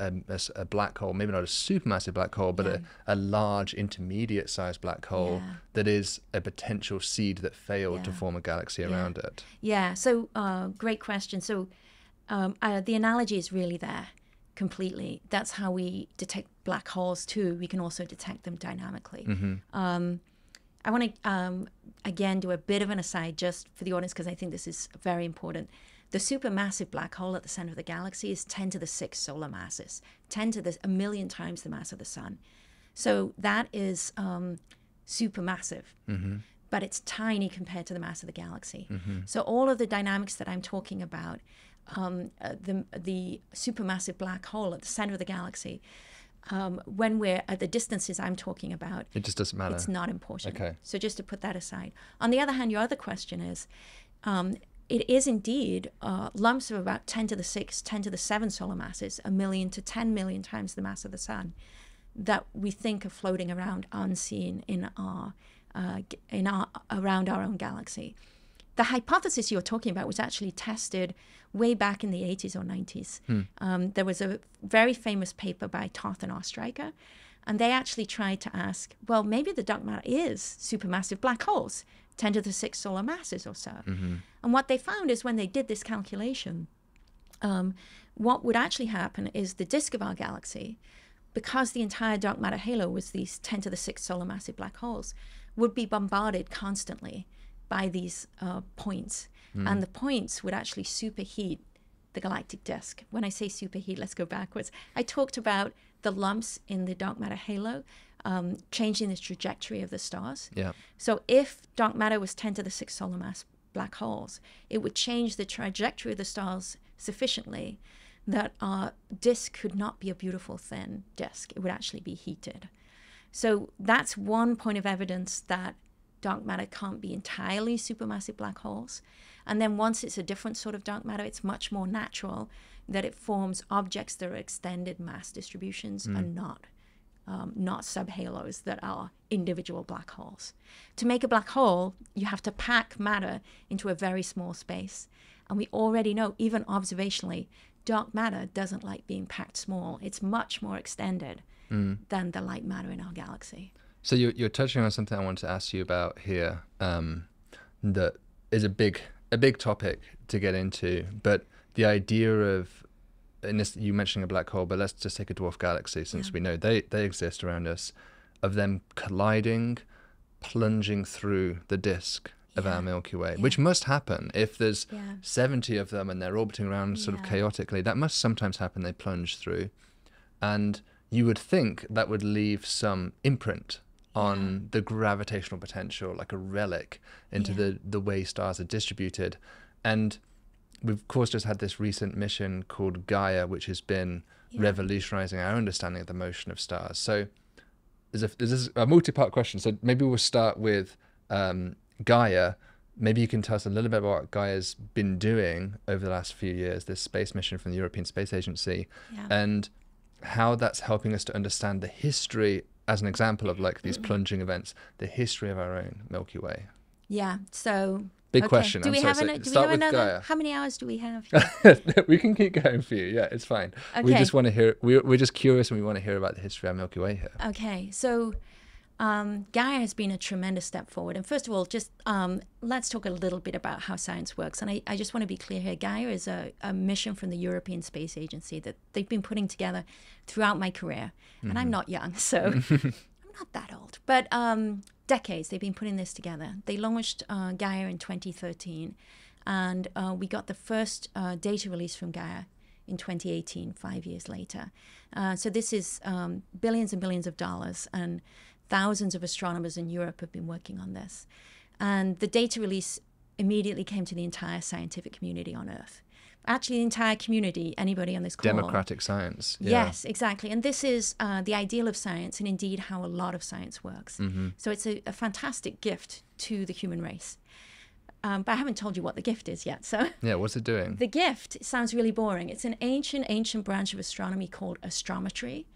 a a black hole? Maybe not a supermassive black hole, but Yeah. a, a large intermediate sized black hole Yeah. that is a potential seed that failed to form a galaxy around it. Yeah. So, uh, great question. So, um, uh, the analogy is really there completely. That's how we detect black holes too. We can also detect them dynamically. Um, I want to um, again do a bit of an aside just for the audience because I think this is very important. The supermassive black hole at the center of the galaxy is 10 to the six solar masses, 10 to the a million times the mass of the sun. So that is um, supermassive, but it's tiny compared to the mass of the galaxy. So all of the dynamics that I'm talking about, um, uh, the the supermassive black hole at the center of the galaxy, um, when we're at the distances I'm talking about, It just doesn't matter. it's not important. Okay. So just to put that aside. On the other hand, your other question is, um, it is indeed uh, lumps of about 10 to the 6, 10 to the 7 solar masses, a million to 10 million times the mass of the sun, that we think are floating around unseen in our, uh, in our around our own galaxy. The hypothesis you're talking about was actually tested way back in the 80s or 90s. Um, there was a very famous paper by Toth and Ostriker, and they actually tried to ask, well, maybe the dark matter is supermassive black holes, 10 to the 6 solar masses or so. And what they found is when they did this calculation, um, what would actually happen is the disk of our galaxy, because the entire dark matter halo was these 10 to the 6 solar massive black holes, would be bombarded constantly by these uh, points. And the points would actually superheat the galactic disk. When I say superheat, let's go backwards. I talked about the lumps in the dark matter halo um, changing the trajectory of the stars. Yeah. So if dark matter was 10 to the 6 solar mass black holes, it would change the trajectory of the stars sufficiently that our disk could not be a beautiful thin disk. It would actually be heated. So that's one point of evidence that dark matter can't be entirely supermassive black holes. And then once it's a different sort of dark matter, it's much more natural that it forms objects that are extended mass distributions and not um, not subhalos that are individual black holes. To make a black hole, you have to pack matter into a very small space. And we already know, even observationally, dark matter doesn't like being packed small. It's much more extended than the light matter in our galaxy. So you're, you're touching on something I wanted to ask you about here um, that is a big a big topic to get into, but the idea of and this you mentioning a black hole, but let's just take a dwarf galaxy since Yeah. we know they they exist around us, of them colliding, plunging through the disk of Yeah. our Milky Way, Yeah. which must happen if there's Yeah. 70 of them and they're orbiting around sort of chaotically. That must sometimes happen. They plunge through, and you would think that would leave some imprint on the gravitational potential, like a relic into Yeah. the the way stars are distributed, and we've of course just had this recent mission called Gaia, which has been Yeah. revolutionizing our understanding of the motion of stars. So there's a this is a multi-part question. So maybe we'll start with um, Gaia. Maybe you can tell us a little bit about what Gaia's been doing over the last few years, this space mission from the European Space Agency, Yeah. and how that's helping us to understand the history, as an example of like these mm. plunging events, the history of our own Milky Way. Yeah. So Big okay. question. Do we sorry. have, So an, do we have another? Gaia. How many hours do we have? we can keep going for you. Yeah, it's fine. We just want to hear. We're, we're just curious and we want to hear about the history of our Milky Way here. Okay, so um, Gaia has been a tremendous step forward. And first of all, just um, let's talk a little bit about how science works. And I, I just want to be clear here Gaia is a, a mission from the European Space Agency that they've been putting together throughout my career. And I'm not young, so I'm not that old. But um, decades they've been putting this together. They launched uh, Gaia in 2013, and uh, we got the first uh, data release from Gaia in 2018, five years later. Uh, so this is um, billions and billions of dollars, and thousands of astronomers in Europe have been working on this. And the data release immediately came to the entire scientific community on Earth. Actually, the entire community, anybody on this call. Democratic science. Yeah. Yes, exactly. And this is uh, the ideal of science, and indeed how a lot of science works. Mm-hmm. So it's a, a fantastic gift to the human race. Um, but I haven't told you what the gift is yet. So Yeah. What's it doing? the gift sounds really boring. It's an ancient, ancient branch of astronomy called astrometry.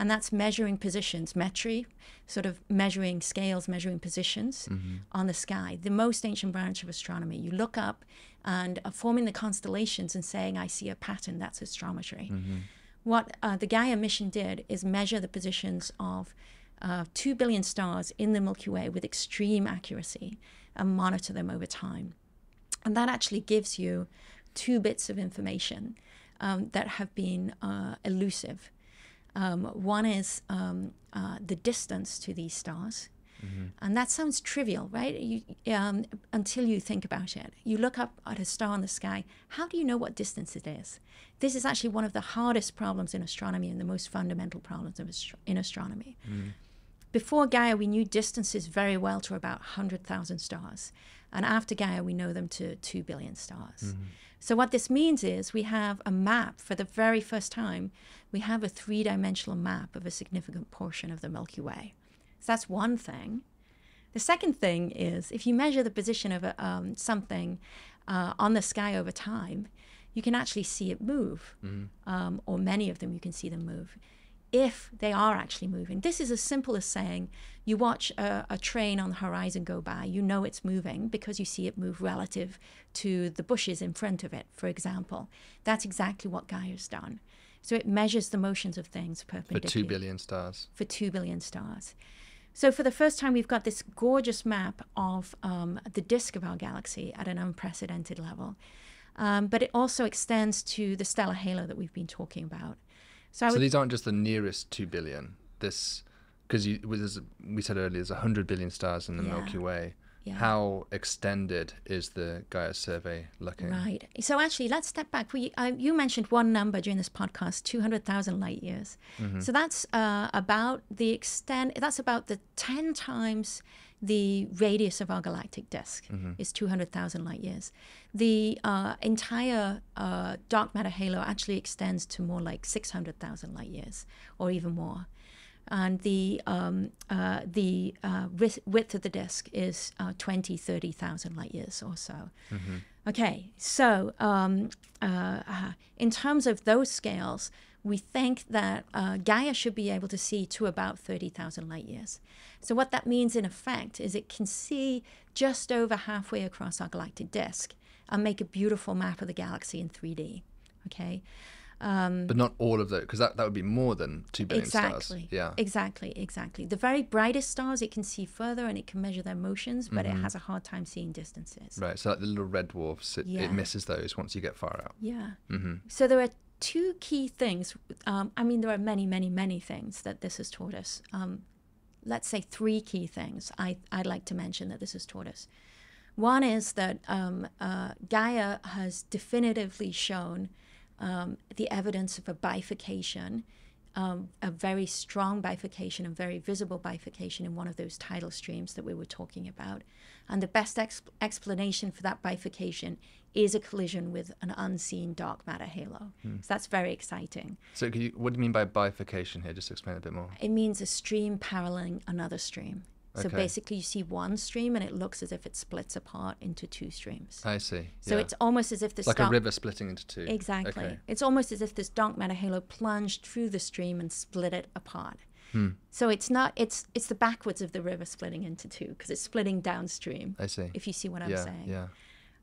And that's measuring positions, metry, sort of measuring scales, measuring positions on the sky. The most ancient branch of astronomy. You look up and are forming the constellations and saying, I see a pattern. That's astrometry. What uh, the Gaia mission did is measure the positions of uh, 2 billion stars in the Milky Way with extreme accuracy and monitor them over time. And that actually gives you two bits of information um, that have been uh, elusive. Um, one is um, uh, the distance to these stars. And that sounds trivial, right? You, um, until you think about it. You look up at a star in the sky. How do you know what distance it is? This is actually one of the hardest problems in astronomy and the most fundamental problems of astro- in astronomy. Before Gaia, we knew distances very well to about 100,000 stars. And after Gaia, we know them to 2 billion stars. So, what this means is we have a map for the very first time, we have a three dimensional map of a significant portion of the Milky Way. So, that's one thing. The second thing is if you measure the position of a, um, something uh, on the sky over time, you can actually see it move, um, or many of them you can see them move. If they are actually moving, this is as simple as saying you watch a, a train on the horizon go by, you know it's moving because you see it move relative to the bushes in front of it, for example. That's exactly what Gaia's done. So it measures the motions of things For two billion stars. for 2 billion stars. So, for the first time, we've got this gorgeous map of um, the disk of our galaxy at an unprecedented level. Um, but it also extends to the stellar halo that we've been talking about. So, So would, these aren't just the nearest two billion. This because you was we said earlier there's hundred billion stars in the Yeah. Milky Way. Yeah. How extended is the Gaia survey looking? right. So, actually, let's step back. We, uh, you mentioned one number during this podcast 200,000 light years. So, that's uh, about the extent, that's about the 10 times the radius of our galactic disk is 200,000 light years. The uh, entire uh, dark matter halo actually extends to more like 600,000 light years or even more. And the, um, uh, the uh, width, width of the disk is uh, 20, 30,000 light years or so. Okay, so um, uh, uh, in terms of those scales, we think that uh, Gaia should be able to see to about 30,000 light years. So, what that means in effect is it can see just over halfway across our galactic disk and make a beautiful map of the galaxy in 3D. Okay. but not all of those, because that, that would be more than 2 billion exactly. stars. Yeah. Exactly, exactly. The very brightest stars, it can see further and it can measure their motions, but it has a hard time seeing distances. Mm-hmm. Right. So like the little red dwarfs, it, Yeah. it misses those once you get far out. Yeah. hmm So there are two key things. Um, I mean, there are many, many, many things that this has taught us. Um, let's say three key things I, I'd like to mention that this has taught us. One is that um, uh, Gaia has definitively shown um, the evidence of a bifurcation, um, a very strong bifurcation and very visible bifurcation in one of those tidal streams that we were talking about. And the best ex- explanation for that bifurcation is a collision with an unseen dark matter halo. So that's very exciting. So you, what do you mean by bifurcation here? Just explain a bit more. It means a stream paralleling another stream. So Okay. basically, you see one stream and it looks as if it splits apart into two streams. I see. So yeah. it's almost as if the like a river splitting into two. Exactly. Okay. It's almost as if this dark matter halo plunged through the stream and split it apart. Hmm. So it's not it's it's the backwards of the river splitting into two because it's splitting downstream. I see. If you see what I'm saying. Yeah.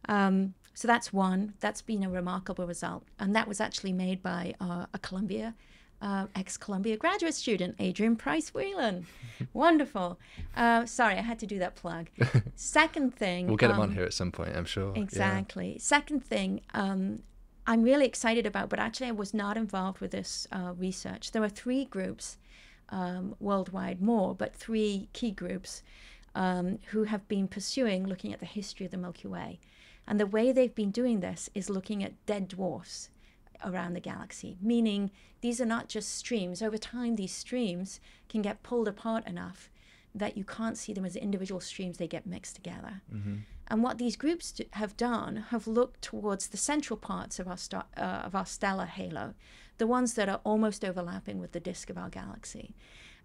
Um, so that's one. That's been a remarkable result, and that was actually made by uh, a Columbia, uh, ex-Columbia graduate student, Adrian Price Whelan. Wonderful. Uh, sorry, I had to do that plug. Second thing. We'll get him on um, here at some point, I'm sure. Yeah. Exactly. Second thing, um, I'm really excited about, but actually I was not involved with this uh, research. There are three groups um, worldwide, more, but three key groups um, who have been pursuing looking at the history of the Milky Way. And the way they've been doing this is looking at dead dwarfs around the galaxy, meaning these are not just streams. Over time, these streams can get pulled apart enough that you can't see them as individual streams, they get mixed together. And what these groups have done have looked towards the central parts of our, star, uh, of our stellar halo, the ones that are almost overlapping with the disk of our galaxy.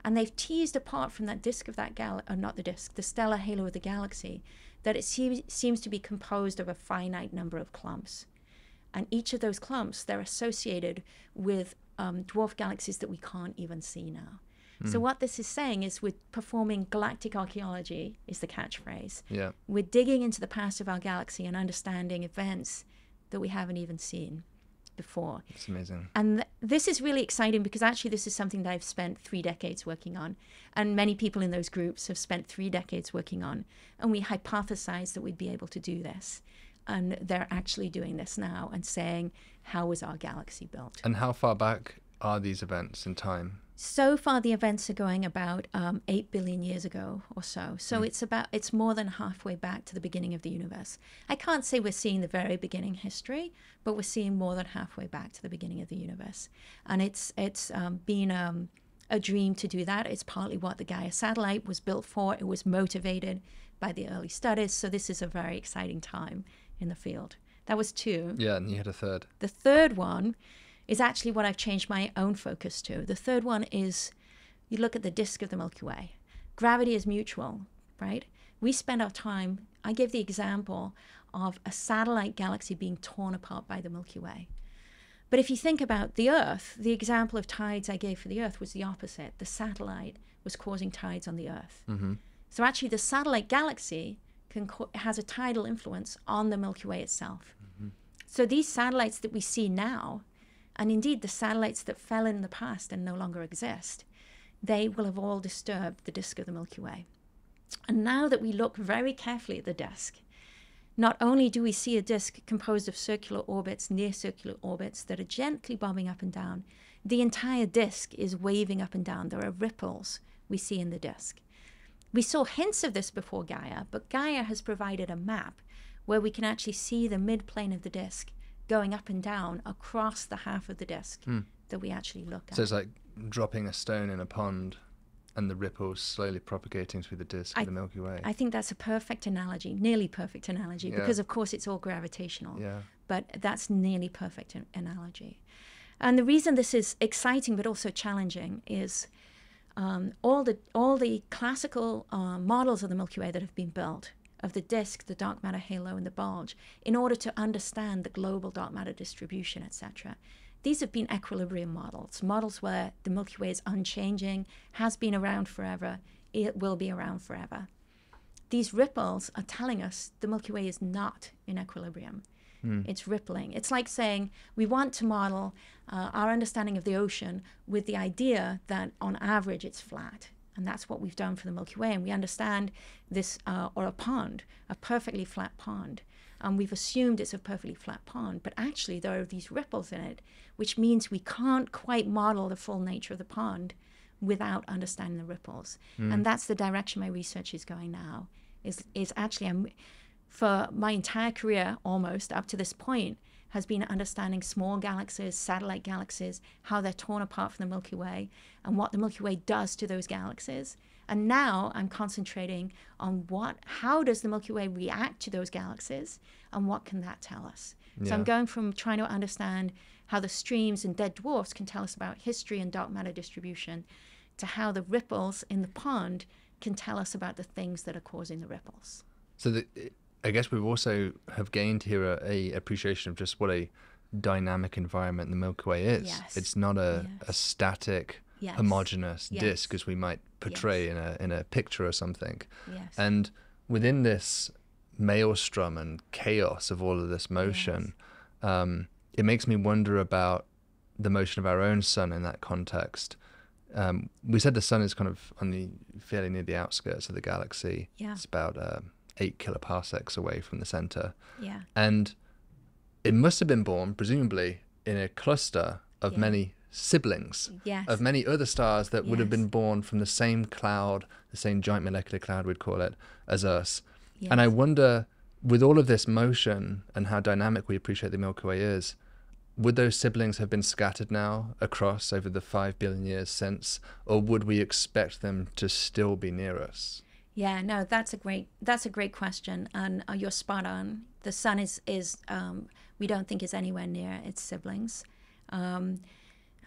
And they've teased apart from that disk of that gal, or not the disk, the stellar halo of the galaxy, that it se- seems to be composed of a finite number of clumps. And each of those clumps, they're associated with um, dwarf galaxies that we can't even see now. So what this is saying is we're performing galactic archaeology, is the catchphrase. Yeah. We're digging into the past of our galaxy and understanding events that we haven't even seen before. It's amazing. And th- this is really exciting because actually, this is something that I've spent three decades working on. And many people in those groups have spent three decades working on. And we hypothesized that we'd be able to do this. And they're actually doing this now and saying, how was our galaxy built? And how far back are these events in time? So far, the events are going about um, eight billion years ago or so. So it's about it's more than halfway back to the beginning of the universe. I can't say we're seeing the very beginning history, but we're seeing more than halfway back to the beginning of the universe, and it's it's um, been um, a dream to do that. It's partly what the Gaia satellite was built for. It was motivated by the early studies. So this is a very exciting time in the field. That was two. Yeah, and you had a third. The third one is actually what I've changed my own focus to. The third one is you look at the disk of the Milky Way. Gravity is mutual, right? We spend our time, I give the example of a satellite galaxy being torn apart by the Milky Way. But if you think about the Earth, the example of tides I gave for the Earth was the opposite. The satellite was causing tides on the Earth. Mm-hmm. So actually, the satellite galaxy can co- has a tidal influence on the Milky Way itself. So these satellites that we see now, and indeed the satellites that fell in the past and no longer exist, they will have all disturbed the disk of the Milky Way. And now that we look very carefully at the disk, not only do we see a disk composed of circular orbits, near circular orbits that are gently bobbing up and down, the entire disk is waving up and down. There are ripples we see in the disk. We saw hints of this before Gaia, but Gaia has provided a map where we can actually see the midplane of the disk going up and down across the half of the disk that we actually look at. So it's like dropping a stone in a pond and the ripples slowly propagating through the disk I- of the Milky Way. I think that's a perfect analogy, nearly perfect analogy, Yeah. because of course it's all gravitational. yeah. but that's nearly perfect an- analogy. And the reason this is exciting but also challenging is um, all the all the classical uh, models of the Milky Way that have been built of the disk, the dark matter halo, and the bulge, in order to understand the global dark matter distribution, etc. These have been equilibrium models, models where the Milky Way is unchanging, has been around forever, it will be around forever. These ripples are telling us the Milky Way is not in equilibrium It's rippling. It's like saying we want to model uh, our understanding of the ocean with the idea that on average it's flat. And that's what we've done for the Milky Way. And we understand this, uh, or a pond, a perfectly flat pond. And we've assumed it's a perfectly flat pond, but actually there are these ripples in it, which means we can't quite model the full nature of the pond without understanding the ripples. And that's the direction my research is going now. Is is actually I'm for my entire career almost up to this point has been understanding small galaxies, satellite galaxies, how they're torn apart from the Milky Way, and what the Milky Way does to those galaxies. And now I'm concentrating on what, how does the Milky Way react to those galaxies, and what can that tell us? So I'm going from trying to understand how the streams and dead dwarfs can tell us about history and dark matter distribution, to how the ripples in the pond can tell us about the things that are causing the ripples. So the, I guess we've also have gained here a, a appreciation of just what a dynamic environment the Milky Way is. Yes. It's not a, a static, Yes. homogeneous Yes. disk as we might portray in a in a picture or something. Yes. And within this maelstrom and chaos of all of this motion, um, it makes me wonder about the motion of our own sun in that context. Um, we said the sun is kind of on the fairly near the outskirts of the galaxy. Yeah. It's about uh, eight kiloparsecs away from the center, yeah. and it must have been born, presumably, in a cluster of Yeah. many siblings Yes. of many other stars that would have been born from the same cloud, the same giant molecular cloud, we'd call it, as us. And I wonder, with all of this motion and how dynamic we appreciate the Milky Way is, would those siblings have been scattered now across over the five billion years since, or would we expect them to still be near us? Yeah, no, that's a great that's a great question, and uh, you're spot on. The sun is is um, we don't think is anywhere near its siblings. Um,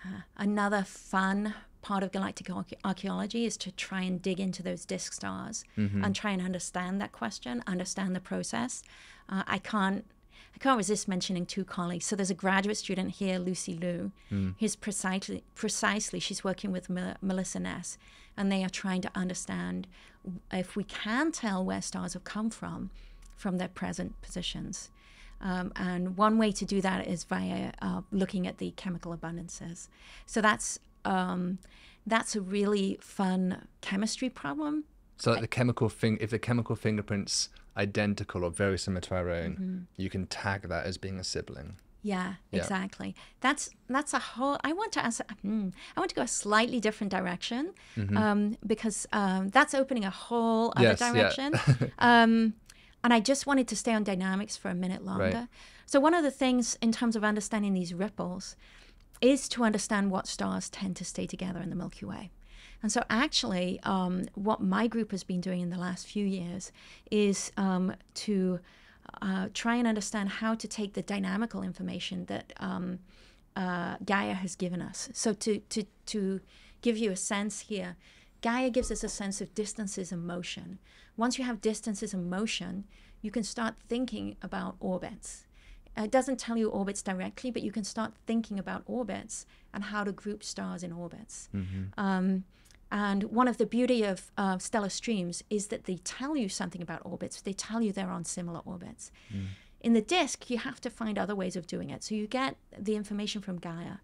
uh, another fun part of galactic archaeology is to try and dig into those disk stars and try and understand that question, understand the process. Uh, I can't. I can't resist mentioning two colleagues. So there's a graduate student here, Lucy Liu, who's precisely precisely she's working with Mel- Melissa Ness, and they are trying to understand if we can tell where stars have come from from their present positions. Um, and one way to do that is via uh, looking at the chemical abundances. So that's um, that's a really fun chemistry problem. So, like the chemical thing, if the chemical fingerprints identical or very similar to our own, Mm-hmm. you can tag that as being a sibling. Yeah, Yeah. exactly. That's that's a whole. I want to ask. Hmm, I want to go a slightly different direction um, because um, that's opening a whole other. Yes, yeah. direction. um, and I just wanted to stay on dynamics for a minute longer. So one of the things in terms of understanding these ripples is to understand what stars tend to stay together in the Milky Way. And so, actually, um, what my group has been doing in the last few years is um, to uh, try and understand how to take the dynamical information that um, uh, Gaia has given us. So, to, to, to give you a sense here, Gaia gives us a sense of distances and motion. Once you have distances and motion, you can start thinking about orbits. It doesn't tell you orbits directly, but you can start thinking about orbits and how to group stars in orbits. Um, and one of the beauty of uh, stellar streams is that they tell you something about orbits. They tell you they're on similar orbits. In the disk, you have to find other ways of doing it. So you get the information from Gaia,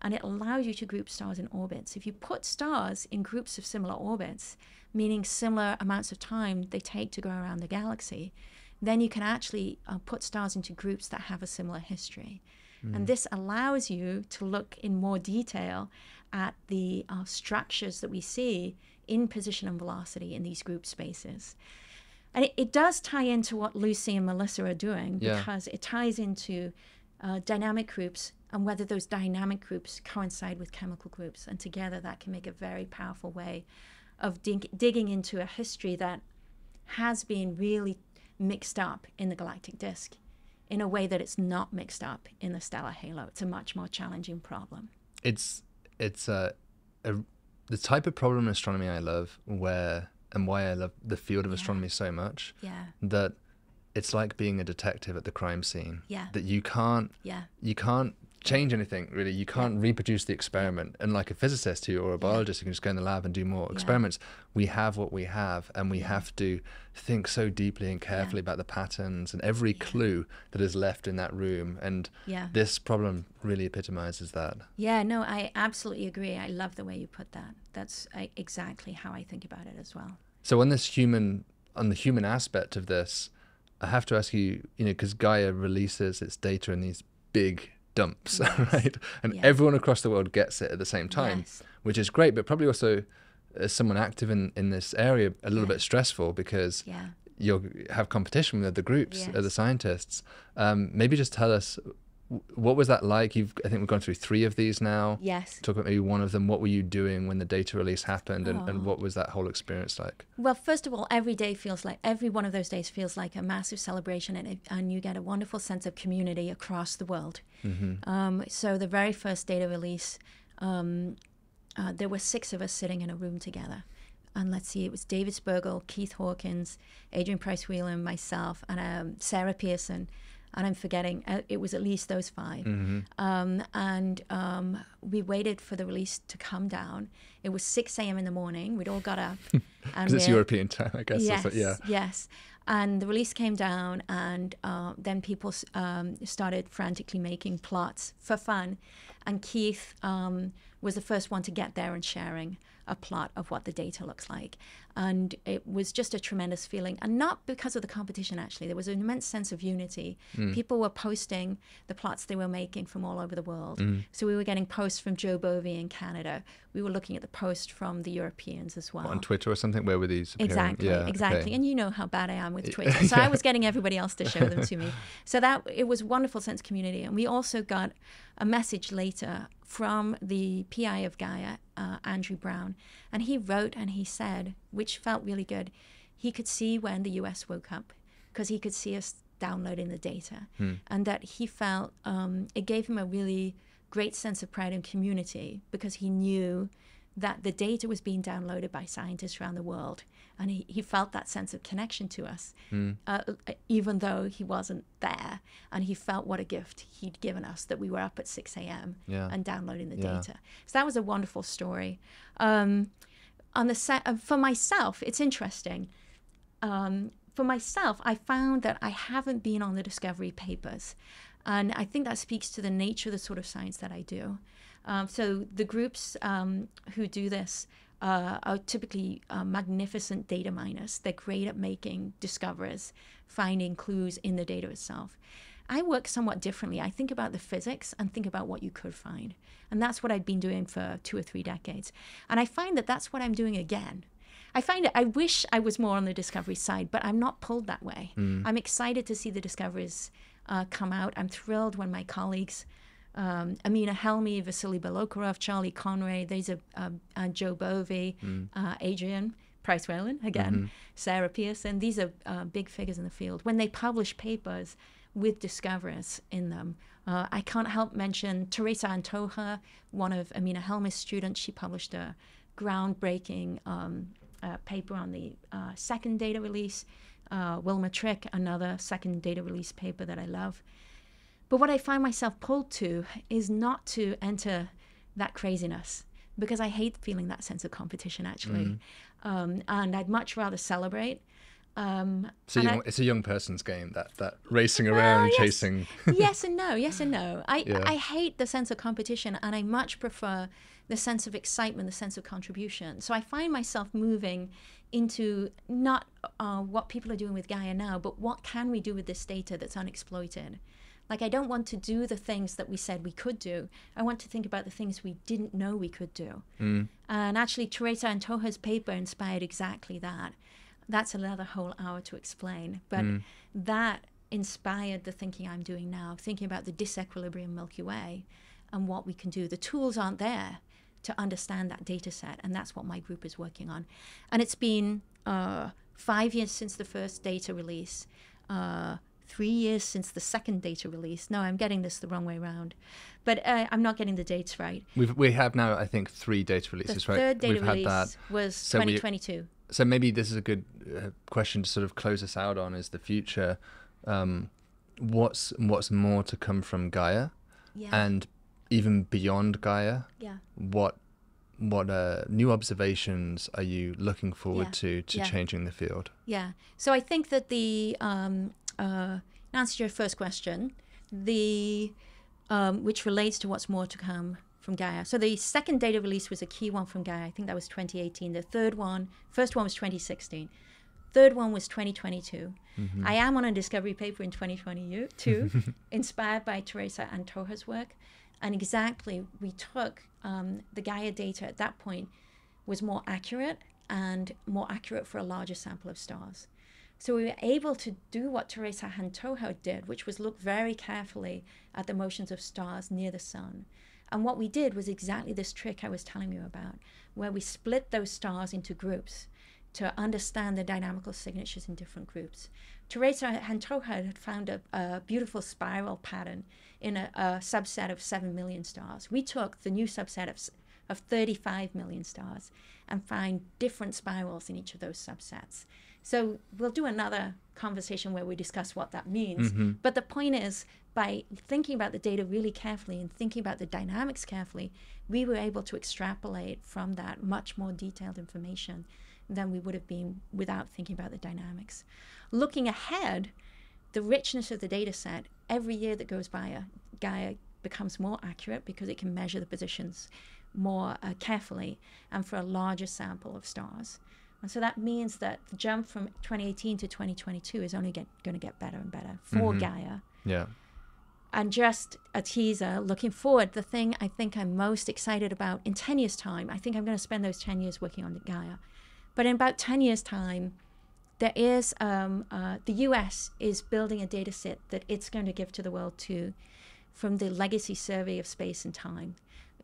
and it allows you to group stars in orbits. If you put stars in groups of similar orbits, meaning similar amounts of time they take to go around the galaxy, then you can actually uh, put stars into groups that have a similar history. And this allows you to look in more detail at the uh, structures that we see in position and velocity in these group spaces. And it, it does tie into what Lucy and Melissa are doing Yeah. because it ties into uh, dynamic groups and whether those dynamic groups coincide with chemical groups. And together, that can make a very powerful way of dig- digging into a history that has been really mixed up in the galactic disk in a way that it's not mixed up in the stellar halo. It's a much more challenging problem. It's it's a, a the type of problem in astronomy I love, where and why I love the field of astronomy so much. Yeah, That it's like being a detective at the crime scene. Yeah. That you can't yeah, you can't change anything really. You can't reproduce the experiment. And like a physicist who or a biologist who can just go in the lab and do more experiments, we have what we have, and we have to think so deeply and carefully about the patterns and every clue that is left in that room. And Yeah. this problem really epitomizes that. Yeah, no, I absolutely agree. I love the way you put that. That's exactly how I think about it as well. So on this human, on the human aspect of this, I have to ask you, you know, because Gaia releases its data in these big dumps, right? And Yeah. everyone across the world gets it at the same time, Yes. which is great, but probably also as someone active in, in this area, a little Yeah. bit stressful because Yeah. you'll have competition with other groups, Yes. other scientists. Um, maybe just tell us what was that like? You've, I think we've gone through three of these now. Yes. Talk about maybe one of them. What were you doing when the data release happened, and, and Oh. what was that whole experience like? Well, first of all, every day feels like every one of those days feels like a massive celebration, and it, and you get a wonderful sense of community across the world. Um, so the very first data release, um, uh, there were six of us sitting in a room together, and let's see, it was David Spergel, Keith Hawkins, Adrian Price Whelan, myself, and um, Sarah Pearson. And I'm forgetting, uh, it was at least those 5 Um, and um, we waited for the release to come down. It was 6 a.m. in the morning. We'd all got up. and Because it's European time, I guess. Yes, Yes. yeah. yes. And the release came down, and uh, then people um, started frantically making plots for fun. And Keith um, was the first one to get there and sharing a plot of what the data looks like. And it was just a tremendous feeling. And not because of the competition, actually. There was an immense sense of unity. Mm. People were posting the plots they were making from all over the world. Mm. So we were getting posts from Jo Bovy in Canada. We were looking at the post from the Europeans as well. On Twitter or something? Where were these? appearing? Exactly, Yeah, exactly. okay. And you know how bad I am with Twitter. So I was getting everybody else to show them to me. So that it was wonderful sense of community. And we also got a message later from the PI of Gaia, uh, Andrew Brown. And he wrote and he said, which felt really good, he could see when the US woke up because he could see us downloading the data. And that he felt um, it gave him a really great sense of pride and community because he knew that the data was being downloaded by scientists around the world. And he, he felt that sense of connection to us, uh, even though he wasn't there. And he felt what a gift he'd given us that we were up at 6 a.m. Yeah. and downloading the Yeah. data. So that was a wonderful story. Um, on the set, uh, for myself, it's interesting. Um, for myself, I found that I haven't been on the discovery papers. And I think that speaks to the nature of the sort of science that I do. Um, so the groups um, who do this uh, are typically uh, magnificent data miners. They're great at making discoveries, finding clues in the data itself. I work somewhat differently. I think about the physics and think about what you could find. And that's what I've been doing for two or three decades. And I find that that's what I'm doing again. I find it, I wish I was more on the discovery side, but I'm not pulled that way. I'm excited to see the discoveries uh, come out. I'm thrilled when my colleagues, um, Amina Helmi, Vasily Belokurov, Charlie Conroy, these are uh, uh, Jo Bovy, uh, Adrian Price Whelan, again, Sarah Pearson. These are uh, big figures in the field. When they publish papers with discoveries in them, uh, I can't help mention Teresa Antoja, one of Amina Helmi's students. She published a groundbreaking um, uh, paper on the uh, second data release. Uh, Wilma Trick, another second data release paper that I love. But what I find myself pulled to is not to enter that craziness because I hate feeling that sense of competition actually. Um, and I'd much rather celebrate. Um, So and you, I- it's a young person's game. That that racing around and yes. chasing. yes and no, yes and no. I, Yeah. I hate the sense of competition and I much prefer the sense of excitement, the sense of contribution. So I find myself moving into not uh, what people are doing with Gaia now, but what can we do with this data that's unexploited? Like, I don't want to do the things that we said we could do. I want to think about the things we didn't know we could do. And actually, Teresa Antoja's paper inspired exactly that. That's another whole hour to explain. But that inspired the thinking I'm doing now, thinking about the disequilibrium Milky Way and what we can do. The tools aren't there to understand that data set, and that's what my group is working on. And it's been uh, five years since the first data release, uh, three years since the second data release. No, I'm getting this the wrong way around, but uh, I'm not getting the dates right. We've we have now I think three data The releases, right? third data We've had release that. was So we- 2022. So maybe this is a good uh, question to sort of close us out on: is the future. Um, what's what's more to come from Gaia, Yeah. and even beyond Gaia, Yeah. what what uh, new observations are you looking forward Yeah. to to Yeah. changing the field? Yeah. So I think that the um, uh, in answer to your first question, the um, which relates to what's more to come from Gaia. So the second data release was a key one from Gaia. I think that was 2018. The third one, first one was 2016. Third one was 2022. I am on a discovery paper in 2022, inspired by Teresa Antoja's work. And exactly, we took um, the Gaia data at that point was more accurate and more accurate for a larger sample of stars. So we were able to do what Teresa Antoja did, which was look very carefully at the motions of stars near the sun. And what we did was exactly this trick I was telling you about, where we split those stars into groups to understand the dynamical signatures in different groups. Teresa Antoja had found a, a beautiful spiral pattern in a, a subset of 7 million stars. We took the new subset of, of 35 million stars and find different spirals in each of those subsets. So we'll do another conversation where we discuss what that means. But the point is, by thinking about the data really carefully and thinking about the dynamics carefully, we were able to extrapolate from that much more detailed information than we would have been without thinking about the dynamics. Looking ahead, the richness of the data set every year that goes by, uh, Gaia becomes more accurate because it can measure the positions more uh, carefully and for a larger sample of stars. And so that means that the jump from 2018 to 2022 is only going to get better and better for Gaia. Yeah. And just a teaser, looking forward, the thing I think I'm most excited about in 10 years' time, I think I'm going to spend those 10 years working on Gaia. But in about 10 years' time, there is um, uh, the US is building a data set that it's going to give to the world too from the Legacy Survey of Space and Time,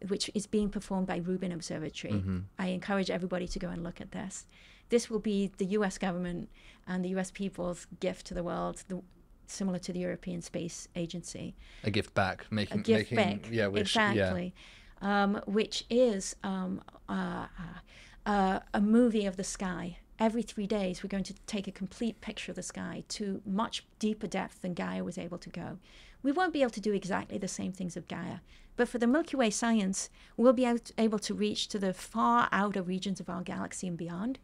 which is being performed by Rubin Observatory. I encourage everybody to go and look at this. This will be the US government and the US people's gift to the world, the, similar to the European Space Agency A gift back, making. a making gift making back. yeah, which yeah. exactly. Um, which is um, uh, uh, a movie of the sky. Every three days, we're going to take a complete picture of the sky to much deeper depth than Gaia was able to go. We won't be able to do exactly the same things of Gaia, but for the Milky Way science, we'll be able to reach to the far outer regions of our galaxy and beyond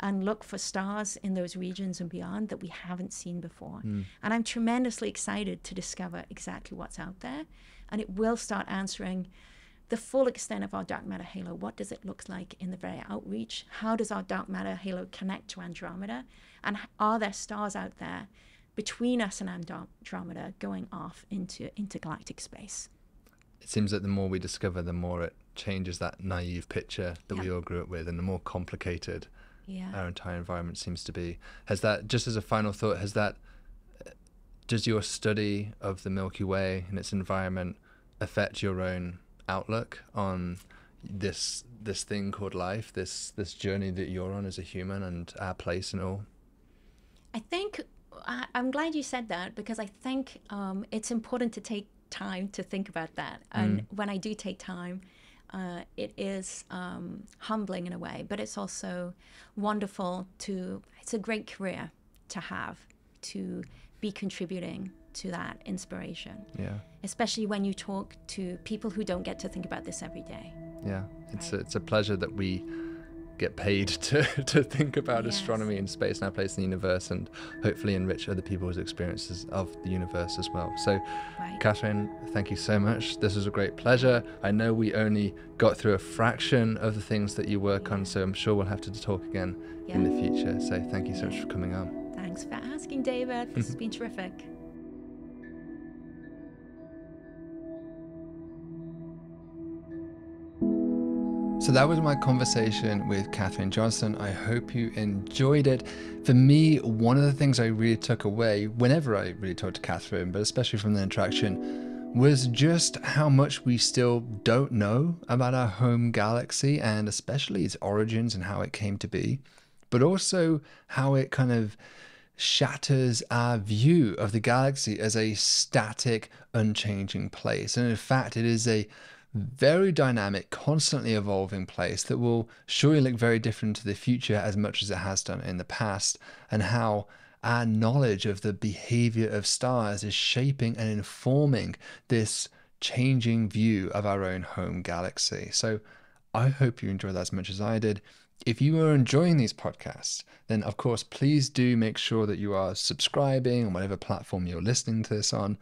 and look for stars in those regions and beyond that we haven't seen before. Hmm. And I'm tremendously excited to discover exactly what's out there. And it will start answering the full extent of our dark matter halo. What does it look like in the very outreach? How does our dark matter halo connect to Andromeda? And are there stars out there between us and Andromeda going off into intergalactic space? It seems that the more we discover, the more it changes that naive picture that we all grew up with, and the more complicated Yeah. our entire environment seems to be. Has that, just as a final thought, has that, does your study of the Milky Way and its environment affect your own outlook on this this thing called life, this this journey that you're on as a human, and our place and all? I think I, I'm glad you said that because I think um, it's important to take time to think about that. And when I do take time, uh, it is um, humbling in a way, but it's also wonderful to. It's a great career to have to be contributing to that inspiration, Yeah, especially when you talk to people who don't get to think about this every day. yeah. It's a, Right. it's a pleasure that we get paid to, to think about Yes. astronomy and space and our place in the universe and hopefully enrich other people's experiences of the universe as well. So, Right. Kathryn, thank you so much. This was a great pleasure. I know we only got through a fraction of the things that you work on, so I'm sure we'll have to talk again in the future. So, thank you so much for coming on. Thanks for asking, David. This has been terrific. So that was my conversation with Kathryn Johnston. I hope you enjoyed it. For me, one of the things I really took away whenever I really talked to Kathryn, but especially from the interaction, was just how much we still don't know about our home galaxy and especially its origins and how it came to be, but also how it kind of shatters our view of the galaxy as a static, unchanging place. And in fact, it is a very dynamic, constantly evolving place that will surely look very different to the future as much as it has done in the past, and how our knowledge of the behavior of stars is shaping and informing this changing view of our own home galaxy. So I hope you enjoyed that as much as I did. If you are enjoying these podcasts, then of course, please do make sure that you are subscribing on whatever platform you're listening to this on.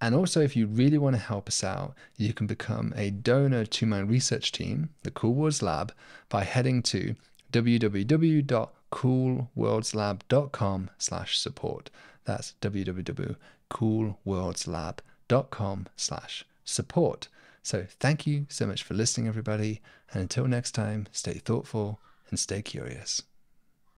And also, if you really want to help us out, you can become a donor to my research team, the Cool Worlds Lab, by heading to www.coolworldslab.com slash support. That's www.coolworldslab.com slash support. So thank you so much for listening, everybody. And until next time, stay thoughtful and stay curious.